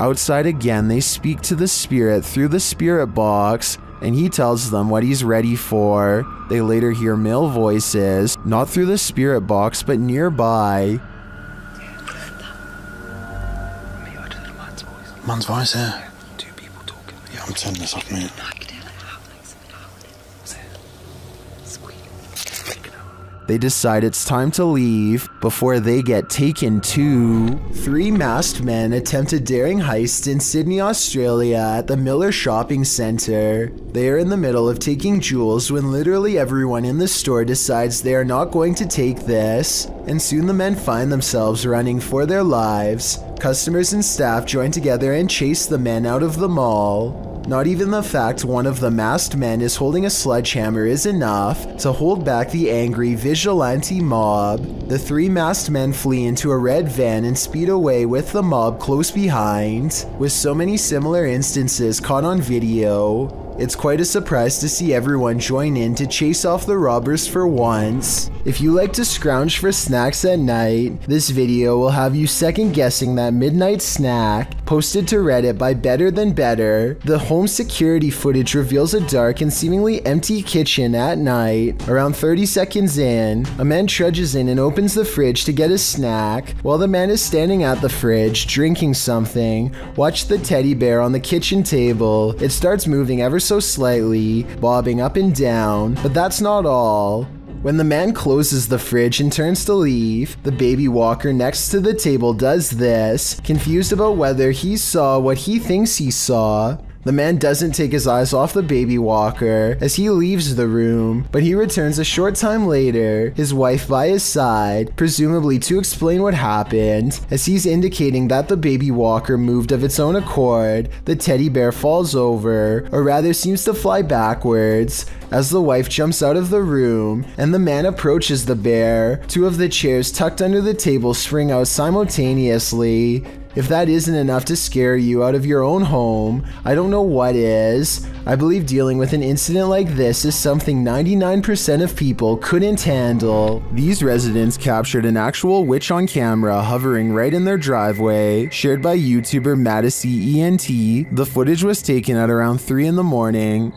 Outside again, they speak to the spirit through the spirit box, and he tells them what he's ready for. They later hear male voices, not through the spirit box, but nearby. Man's voice, yeah. Two people talking. Yeah, I'm turning this off, mate. They decide it's time to leave before they get taken to. Three masked men attempt a daring heist in Sydney, Australia at the Miller Shopping Centre. They are in the middle of taking jewels when literally everyone in the store decides they are not going to take this, and soon the men find themselves running for their lives. Customers and staff join together and chase the men out of the mall. Not even the fact one of the masked men is holding a sledgehammer is enough to hold back the angry vigilante mob. The three masked men flee into a red van and speed away with the mob close behind. With so many similar instances caught on video, it's quite a surprise to see everyone join in to chase off the robbers for once. If you like to scrounge for snacks at night, this video will have you second guessing that midnight snack. Posted to Reddit by Better Than Better, the home security footage reveals a dark and seemingly empty kitchen at night. Around 30 seconds in, a man trudges in and opens the fridge to get a snack. While the man is standing at the fridge, drinking something, watch the teddy bear on the kitchen table. It starts moving ever so slightly, bobbing up and down, but that's not all. When the man closes the fridge and turns to leave, the baby walker next to the table does this, confused about whether he saw what he thinks he saw. The man doesn't take his eyes off the baby walker as he leaves the room, but he returns a short time later, his wife by his side, presumably to explain what happened. As he's indicating that the baby walker moved of its own accord, the teddy bear falls over, or rather seems to fly backwards, as the wife jumps out of the room and the man approaches the bear. Two of the chairs tucked under the table spring out simultaneously. If that isn't enough to scare you out of your own home, I don't know what is. I believe dealing with an incident like this is something 99% of people couldn't handle. These residents captured an actual witch on camera hovering right in their driveway, shared by YouTuber Madisy ENT. The footage was taken at around 3 in the morning.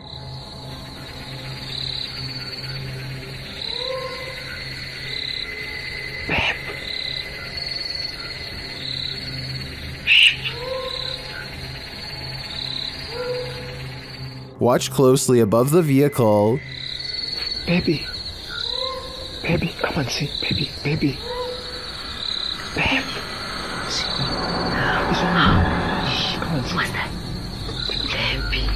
Watch closely above the vehicle. Baby. Baby, come on, see. Baby, baby. Babe. See. It's on me. Shh, come on, see. What's that? Baby.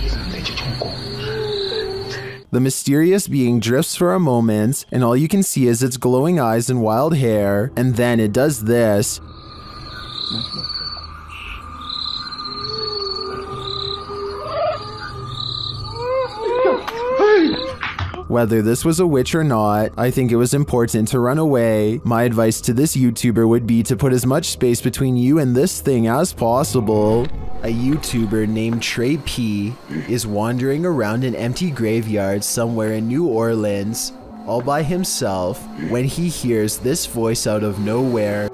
The mysterious being drifts for a moment, and all you can see is its glowing eyes and wild hair, and then it does this. Whether this was a witch or not, I think it was important to run away. My advice to this YouTuber would be to put as much space between you and this thing as possible. A YouTuber named Trey P is wandering around an empty graveyard somewhere in New Orleans all by himself when he hears this voice out of nowhere.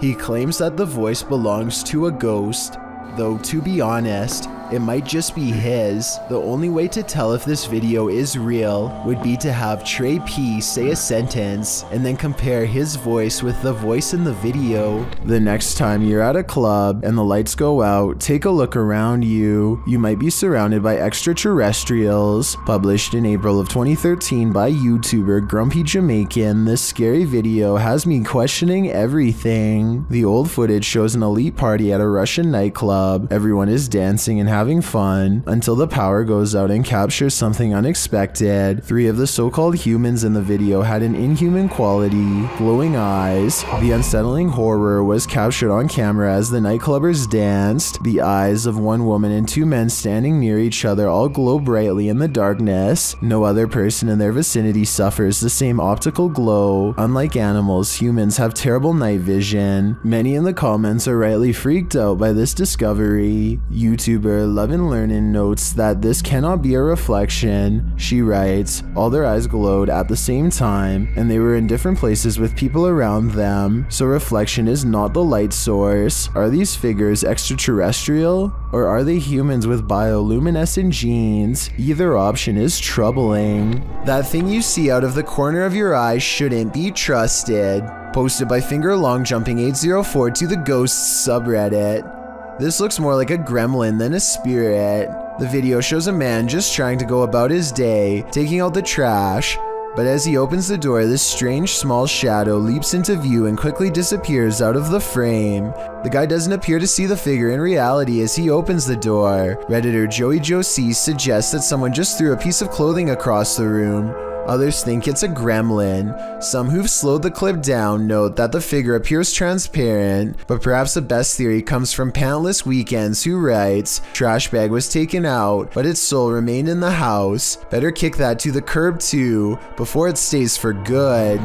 He claims that the voice belongs to a ghost, though to be honest, it might just be his. The only way to tell if this video is real would be to have Trey P say a sentence and then compare his voice with the voice in the video. The next time you're at a club and the lights go out, take a look around you. You might be surrounded by extraterrestrials. Published in April of 2013 by YouTuber Grumpy Jamaican, this scary video has me questioning everything. The old footage shows an elite party at a Russian nightclub. Everyone is dancing and having fun until the power goes out and captures something unexpected. Three of the so-called humans in the video had an inhuman quality, glowing eyes. The unsettling horror was captured on camera as the nightclubbers danced. The eyes of one woman and two men standing near each other all glow brightly in the darkness. No other person in their vicinity suffers the same optical glow. Unlike animals, humans have terrible night vision. Many in the comments are rightly freaked out by this discovery. YouTuber Love and Learning notes that this cannot be a reflection. She writes, all their eyes glowed at the same time, and they were in different places with people around them, so reflection is not the light source. Are these figures extraterrestrial? Or are they humans with bioluminescent genes? Either option is troubling. That thing you see out of the corner of your eye shouldn't be trusted. Posted by Finger Long Jumping 804 to the Ghosts subreddit. This looks more like a gremlin than a spirit. The video shows a man just trying to go about his day, taking out the trash, but as he opens the door, this strange small shadow leaps into view and quickly disappears out of the frame. The guy doesn't appear to see the figure in reality as he opens the door. Redditor Joey Josie suggests that someone just threw a piece of clothing across the room. Others think it's a gremlin. Some who've slowed the clip down note that the figure appears transparent, but perhaps the best theory comes from Pantless Weekends who writes, Trash bag was taken out, but its soul remained in the house. Better kick that to the curb too, before it stays for good.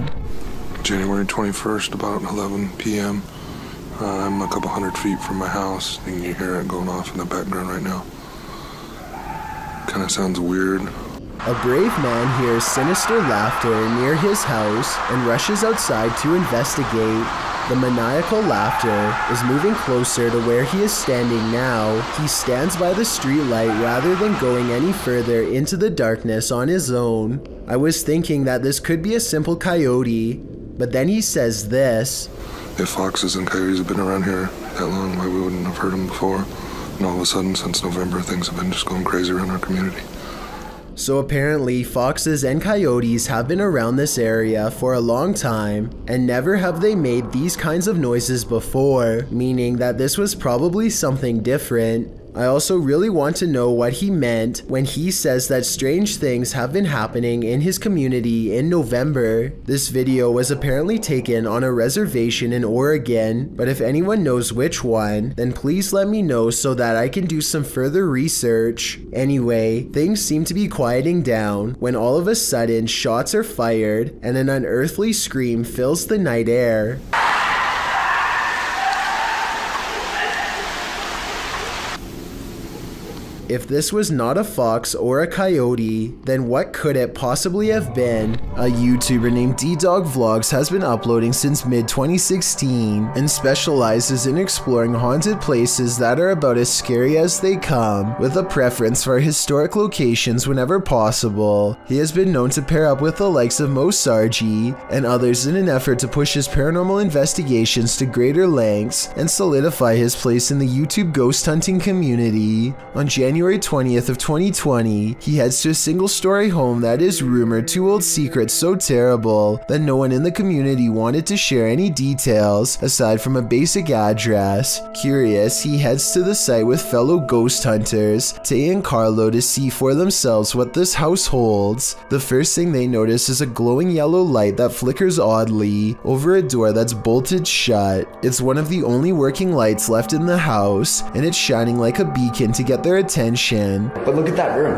January 21st, about 11 p.m. Uh, I'm a couple hundred feet from my house, you hear it going off in the background right now. Kind of sounds weird. A brave man hears sinister laughter near his house and rushes outside to investigate. The maniacal laughter is moving closer to where he is standing now. He stands by the streetlight rather than going any further into the darkness on his own. I was thinking that this could be a simple coyote, but then he says this. If foxes and coyotes have been around here that long, why we wouldn't have heard them before? And all of a sudden, since November, things have been just going crazy around our community. So apparently, foxes and coyotes have been around this area for a long time, and never have they made these kinds of noises before, meaning that this was probably something different. I also really want to know what he meant when he says that strange things have been happening in his community in November. This video was apparently taken on a reservation in Oregon, but if anyone knows which one, then please let me know so that I can do some further research. Anyway, things seem to be quieting down when all of a sudden shots are fired and an unearthly scream fills the night air. If this was not a fox or a coyote, then what could it possibly have been? A YouTuber named D-Dog Vlogs has been uploading since mid-2016 and specializes in exploring haunted places that are about as scary as they come, with a preference for historic locations whenever possible. He has been known to pair up with the likes of Mo and others in an effort to push his paranormal investigations to greater lengths and solidify his place in the YouTube ghost hunting community. On January January 20th of 2020, he heads to a single-story home that is rumored to hold secrets so terrible that no one in the community wanted to share any details aside from a basic address. Curious, he heads to the site with fellow ghost hunters, Tay and Carlo, to see for themselves what this house holds. The first thing they notice is a glowing yellow light that flickers oddly over a door that's bolted shut. It's one of the only working lights left in the house, and it's shining like a beacon to get their attention. But look at that room.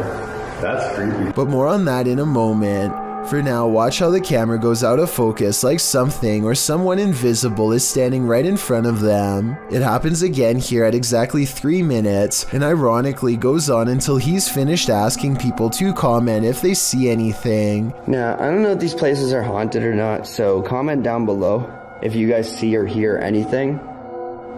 That's creepy. But more on that in a moment. For now, watch how the camera goes out of focus like something or someone invisible is standing right in front of them. It happens again here at exactly 3 minutes, and ironically goes on until he's finished asking people to comment if they see anything. Now, I don't know if these places are haunted or not, so comment down below if you guys see or hear anything.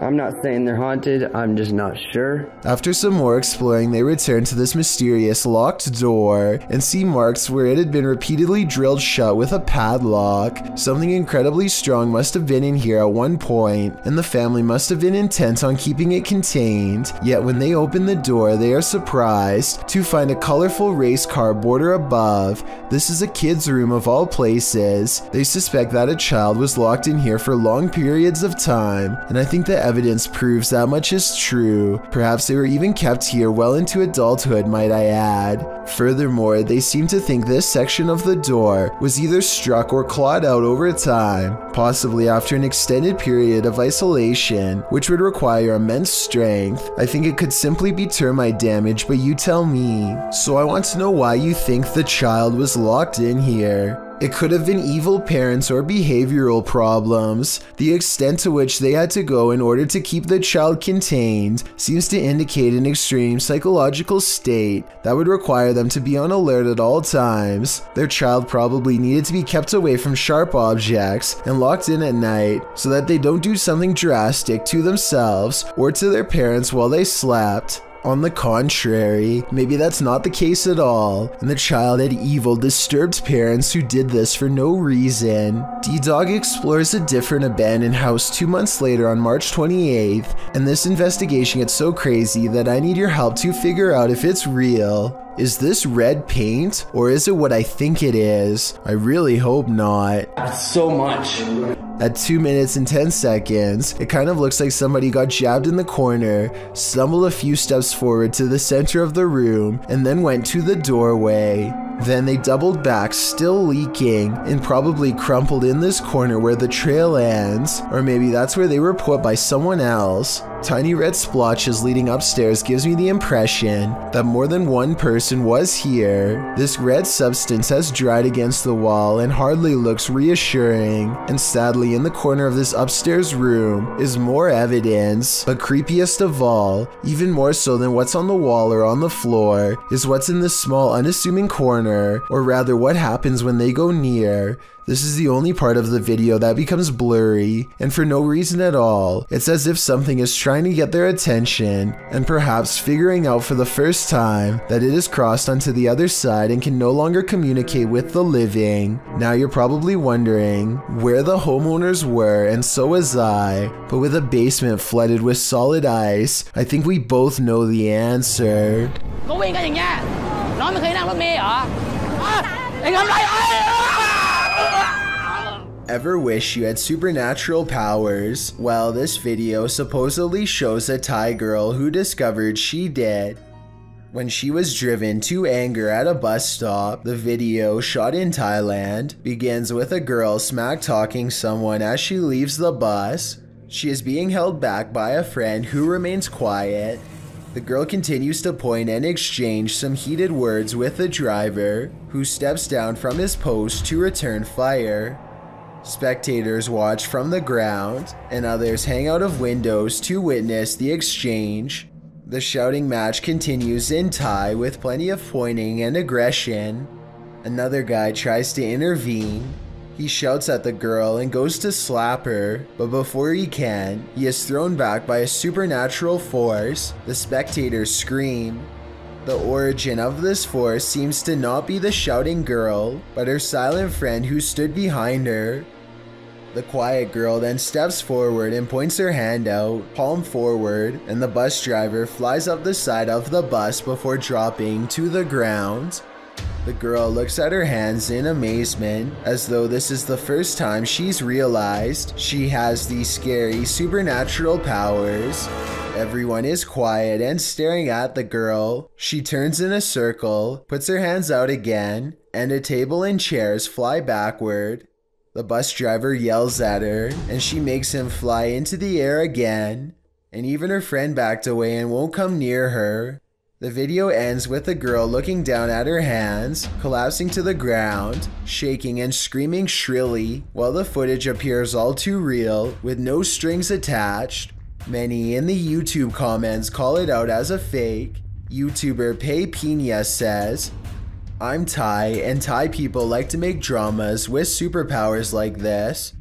I'm not saying they're haunted, I'm just not sure. After some more exploring, they return to this mysterious locked door and see marks where it had been repeatedly drilled shut with a padlock. Something incredibly strong must have been in here at one point, and the family must have been intent on keeping it contained. Yet when they open the door, they are surprised to find a colorful race car border above. This is a kid's room of all places. They suspect that a child was locked in here for long periods of time, and I think that evidence proves that much is true. Perhaps they were even kept here well into adulthood, might I add. Furthermore, they seem to think this section of the door was either struck or clawed out over time, possibly after an extended period of isolation, which would require immense strength. I think it could simply be termite damage, but you tell me. So I want to know why you think the child was locked in here. It could have been evil parents or behavioral problems. The extent to which they had to go in order to keep the child contained seems to indicate an extreme psychological state that would require them to be on alert at all times. Their child probably needed to be kept away from sharp objects and locked in at night so that they don't do something drastic to themselves or to their parents while they slept. On the contrary, maybe that's not the case at all, and the child had evil, disturbed parents who did this for no reason. D-Dog explores a different abandoned house two months later on March 28th, and this investigation gets so crazy that I need your help to figure out if it's real. Is this red paint, or is it what I think it is? I really hope not. That's So much. At 2 minutes and 10 seconds, it kind of looks like somebody got jabbed in the corner, stumbled a few steps forward to the center of the room, and then went to the doorway. Then they doubled back, still leaking, and probably crumpled in this corner where the trail ends, or maybe that's where they were put by someone else. Tiny red splotches leading upstairs gives me the impression that more than one person was here. This red substance has dried against the wall and hardly looks reassuring, and sadly in the corner of this upstairs room is more evidence, but creepiest of all, even more so than what's on the wall or on the floor, is what's in this small unassuming corner, or rather what happens when they go near. This is the only part of the video that becomes blurry, and for no reason at all. It's as if something is trying to get their attention, and perhaps figuring out for the first time that it has crossed onto the other side and can no longer communicate with the living. Now you're probably wondering where the homeowners were, and so was I, but with a basement flooded with solid ice, I think we both know the answer. ก็วิ่งกันอย่างเงี้ยน้องไม่เคยนั่งรถเมล์เหรออ่ะไอ้ทำไรเอ้ย Ever wish you had supernatural powers? Well, this video supposedly shows a Thai girl who discovered she did. When she was driven to anger at a bus stop, the video, shot in Thailand, begins with a girl smack talking someone as she leaves the bus. She is being held back by a friend who remains quiet. The girl continues to point and exchange some heated words with the driver, who steps down from his post to return fire. Spectators watch from the ground, and others hang out of windows to witness the exchange. The shouting match continues in Thai with plenty of pointing and aggression. Another guy tries to intervene. He shouts at the girl and goes to slap her, but before he can, he is thrown back by a supernatural force. The spectators scream. The origin of this force seems to not be the shouting girl, but her silent friend who stood behind her. The quiet girl then steps forward and points her hand out, palm forward, and the bus driver flies up the side of the bus before dropping to the ground. The girl looks at her hands in amazement, as though this is the first time she's realized she has these scary supernatural powers. Everyone is quiet and staring at the girl. She turns in a circle, puts her hands out again, and a table and chairs fly backward. The bus driver yells at her, and she makes him fly into the air again. And even her friend backed away and won't come near her. The video ends with the girl looking down at her hands, collapsing to the ground, shaking and screaming shrilly, while the footage appears all too real, with no strings attached. Many in the YouTube comments call it out as a fake. YouTuber Pei Pina says, I'm Thai, and Thai people like to make dramas with superpowers like this.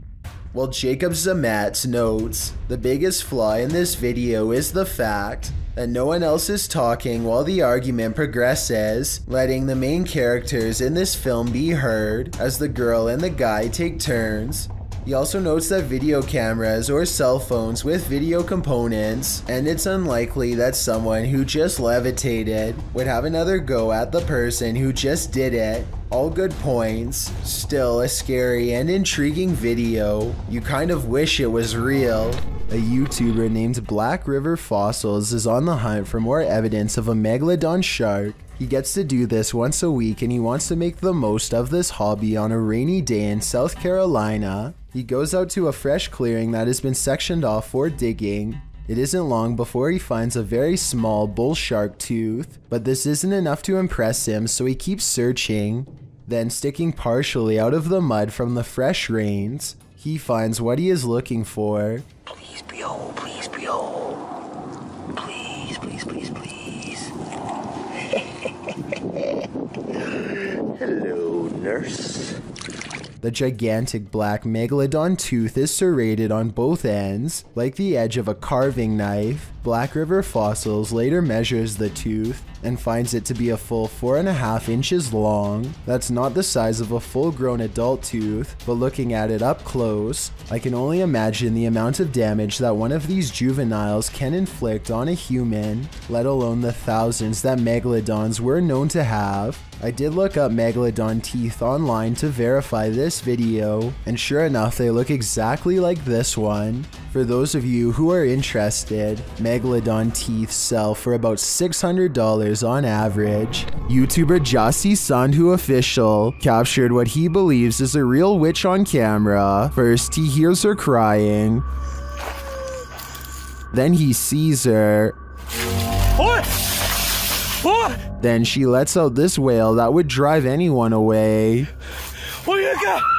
While Jacob Zamat notes, the biggest flaw in this video is the fact that no one else is talking while the argument progresses, letting the main characters in this film be heard as the girl and the guy take turns. He also notes that video cameras or cell phones with video components, and it's unlikely that someone who just levitated would have another go at the person who just did it. All good points, still a scary and intriguing video. You kind of wish it was real. A YouTuber named Black River Fossils is on the hunt for more evidence of a megalodon shark. He gets to do this once a week and he wants to make the most of this hobby on a rainy day in South Carolina. He goes out to a fresh clearing that has been sectioned off for digging. It isn't long before he finds a very small bull shark tooth, but this isn't enough to impress him, so he keeps searching. Then, sticking partially out of the mud from the fresh rains, he finds what he is looking for. Please be whole, please be whole. Please, please, please, please. The gigantic black megalodon tooth is serrated on both ends, like the edge of a carving knife. Black River Fossils later measures the tooth and finds it to be a full four and a half inches long. That's not the size of a full grown adult tooth, but looking at it up close, I can only imagine the amount of damage that one of these juveniles can inflict on a human, let alone the thousands that megalodons were known to have. I did look up megalodon teeth online to verify this video, and sure enough, they look exactly like this one. For those of you who are interested, megalodon teeth sell for about $600 on average. YouTuber Jossie Sandhu Official captured what he believes is a real witch on camera. First, he hears her crying. Then he sees her. What? What? Then she lets out this wail that would drive anyone away. What you?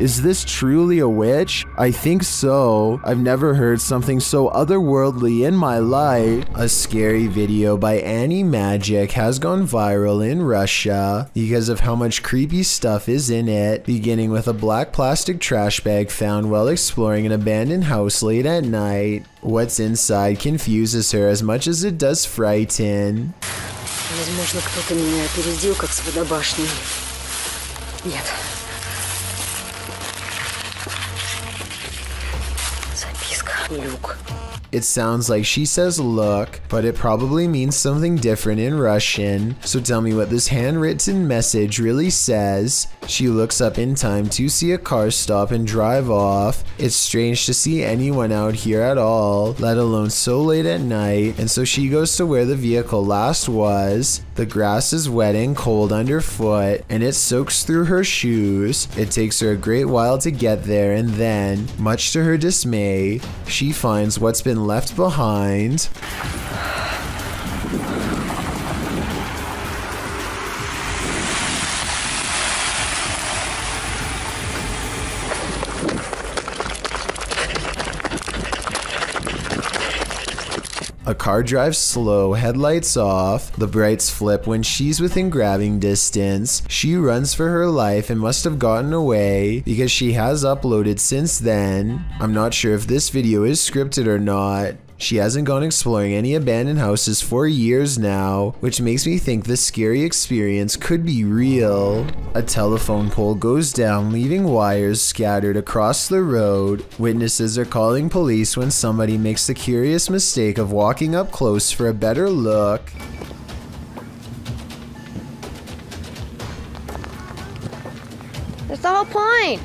Is this truly a witch? I think so. I've never heard something so otherworldly in my life. A scary video by Annie Magic has gone viral in Russia because of how much creepy stuff is in it, beginning with a black plastic trash bag found while exploring an abandoned house late at night. What's inside confuses her as much as it does frighten. Возможно, кто-то меня опередил, как с водобашней. Нет. look. It sounds like she says look, but it probably means something different in Russian. So tell me what this handwritten message really says. She looks up in time to see a car stop and drive off. It's strange to see anyone out here at all, let alone so late at night, and so she goes to where the vehicle last was. The grass is wet and cold underfoot, and it soaks through her shoes. It takes her a great while to get there, and then, much to her dismay, she finds what's been left behind. A car drives slow, headlights off. The brights flip when she's within grabbing distance. She runs for her life and must have gotten away because she has uploaded since then. I'm not sure if this video is scripted or not. She hasn't gone exploring any abandoned houses for years now, which makes me think this scary experience could be real. A telephone pole goes down, leaving wires scattered across the road. Witnesses are calling police when somebody makes the curious mistake of walking up close for a better look. That's the whole point.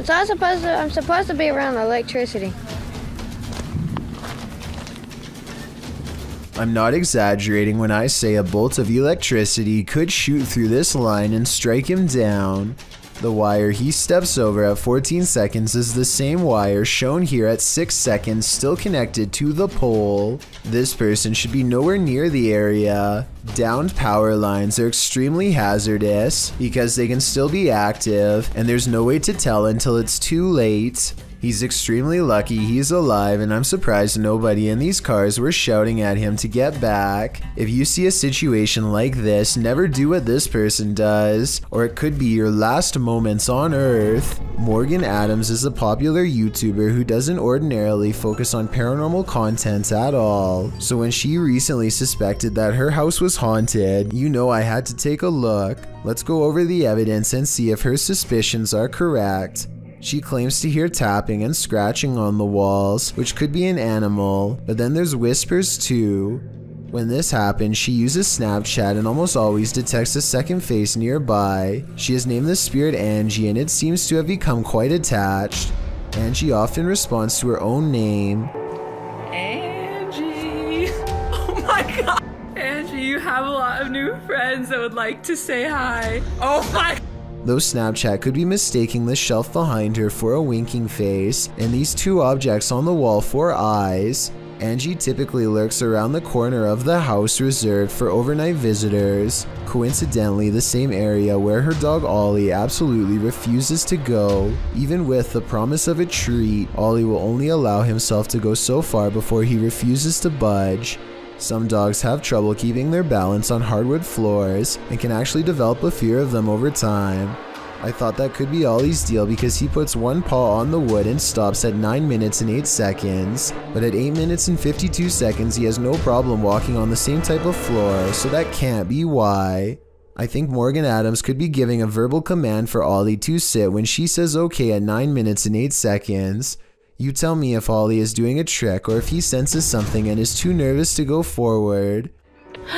It's all supposed to. I'm supposed to be around electricity. I'm not exaggerating when I say a bolt of electricity could shoot through this line and strike him down. The wire he steps over at 14 seconds is the same wire shown here at 6 seconds still connected to the pole. This person should be nowhere near the area. Downed power lines are extremely hazardous because they can still be active and there's no way to tell until it's too late. He's extremely lucky he's alive, and I'm surprised nobody in these cars were shouting at him to get back. If you see a situation like this, never do what this person does, or it could be your last moments on Earth. Morgan Adams is a popular YouTuber who doesn't ordinarily focus on paranormal content at all. So when she recently suspected that her house was haunted, you know I had to take a look. Let's go over the evidence and see if her suspicions are correct. She claims to hear tapping and scratching on the walls, which could be an animal, but then there's whispers too. When this happens, she uses Snapchat and almost always detects a second face nearby. She has named the spirit Angie and it seems to have become quite attached. Angie often responds to her own name. Angie. Oh my god. Angie, you have a lot of new friends that would like to say hi. Oh my Though Snapchat could be mistaking the shelf behind her for a winking face, and these two objects on the wall for eyes, Angie typically lurks around the corner of the house reserved for overnight visitors, coincidentally the same area where her dog Ollie absolutely refuses to go. Even with the promise of a treat, Ollie will only allow himself to go so far before he refuses to budge. Some dogs have trouble keeping their balance on hardwood floors and can actually develop a fear of them over time. I thought that could be Ollie's deal because he puts one paw on the wood and stops at 9 minutes and 8 seconds, but at 8 minutes and 52 seconds he has no problem walking on the same type of floor, so that can't be why. I think Morgan Adams could be giving a verbal command for Ollie to sit when she says okay at 9 minutes and 8 seconds. You tell me if Ollie is doing a trick or if he senses something and is too nervous to go forward.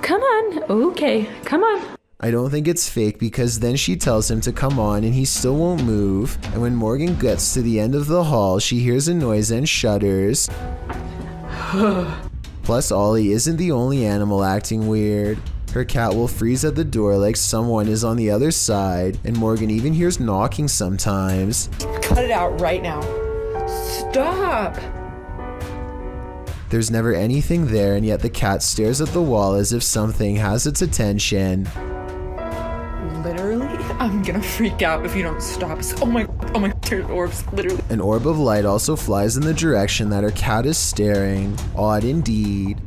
Come on. Okay, come on. I don't think it's fake because then she tells him to come on and he still won't move. And when Morgan gets to the end of the hall, she hears a noise and shudders. Plus, Ollie isn't the only animal acting weird. Her cat will freeze at the door like someone is on the other side, and Morgan even hears knocking sometimes. Cut it out right now. Stop. There's never anything there, and yet the cat stares at the wall as if something has its attention. Literally, I'm gonna freak out if you don't stop. Oh my, oh my, there's orbs, literally. An orb of light also flies in the direction that her cat is staring. Odd indeed.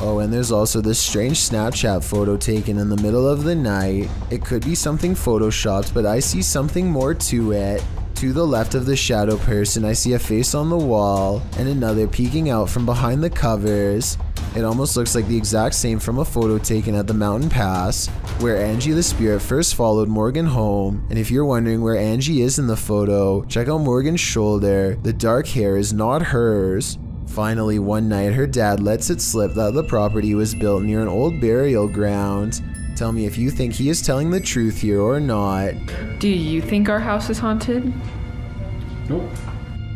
Oh, and there's also this strange Snapchat photo taken in the middle of the night. It could be something photoshopped, but I see something more to it. To the left of the shadow person, I see a face on the wall and another peeking out from behind the covers. It almost looks like the exact same from a photo taken at the mountain pass, where Angie the spirit first followed Morgan home. And if you're wondering where Angie is in the photo, check out Morgan's shoulder. The dark hair is not hers. Finally, one night, her dad lets it slip that the property was built near an old burial ground. Tell me if you think he is telling the truth here or not. Do you think our house is haunted? Nope.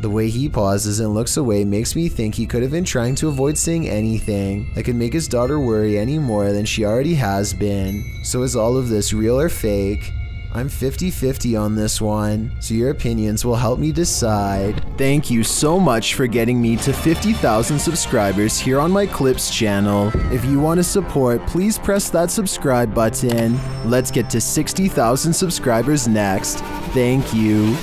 The way he pauses and looks away makes me think he could have been trying to avoid saying anything that could make his daughter worry any more than she already has been. So is all of this real or fake? I'm 50-50 on this one, so your opinions will help me decide. Thank you so much for getting me to 50,000 subscribers here on my Clips channel. If you want to support, please press that subscribe button. Let's get to 60,000 subscribers next. Thank you.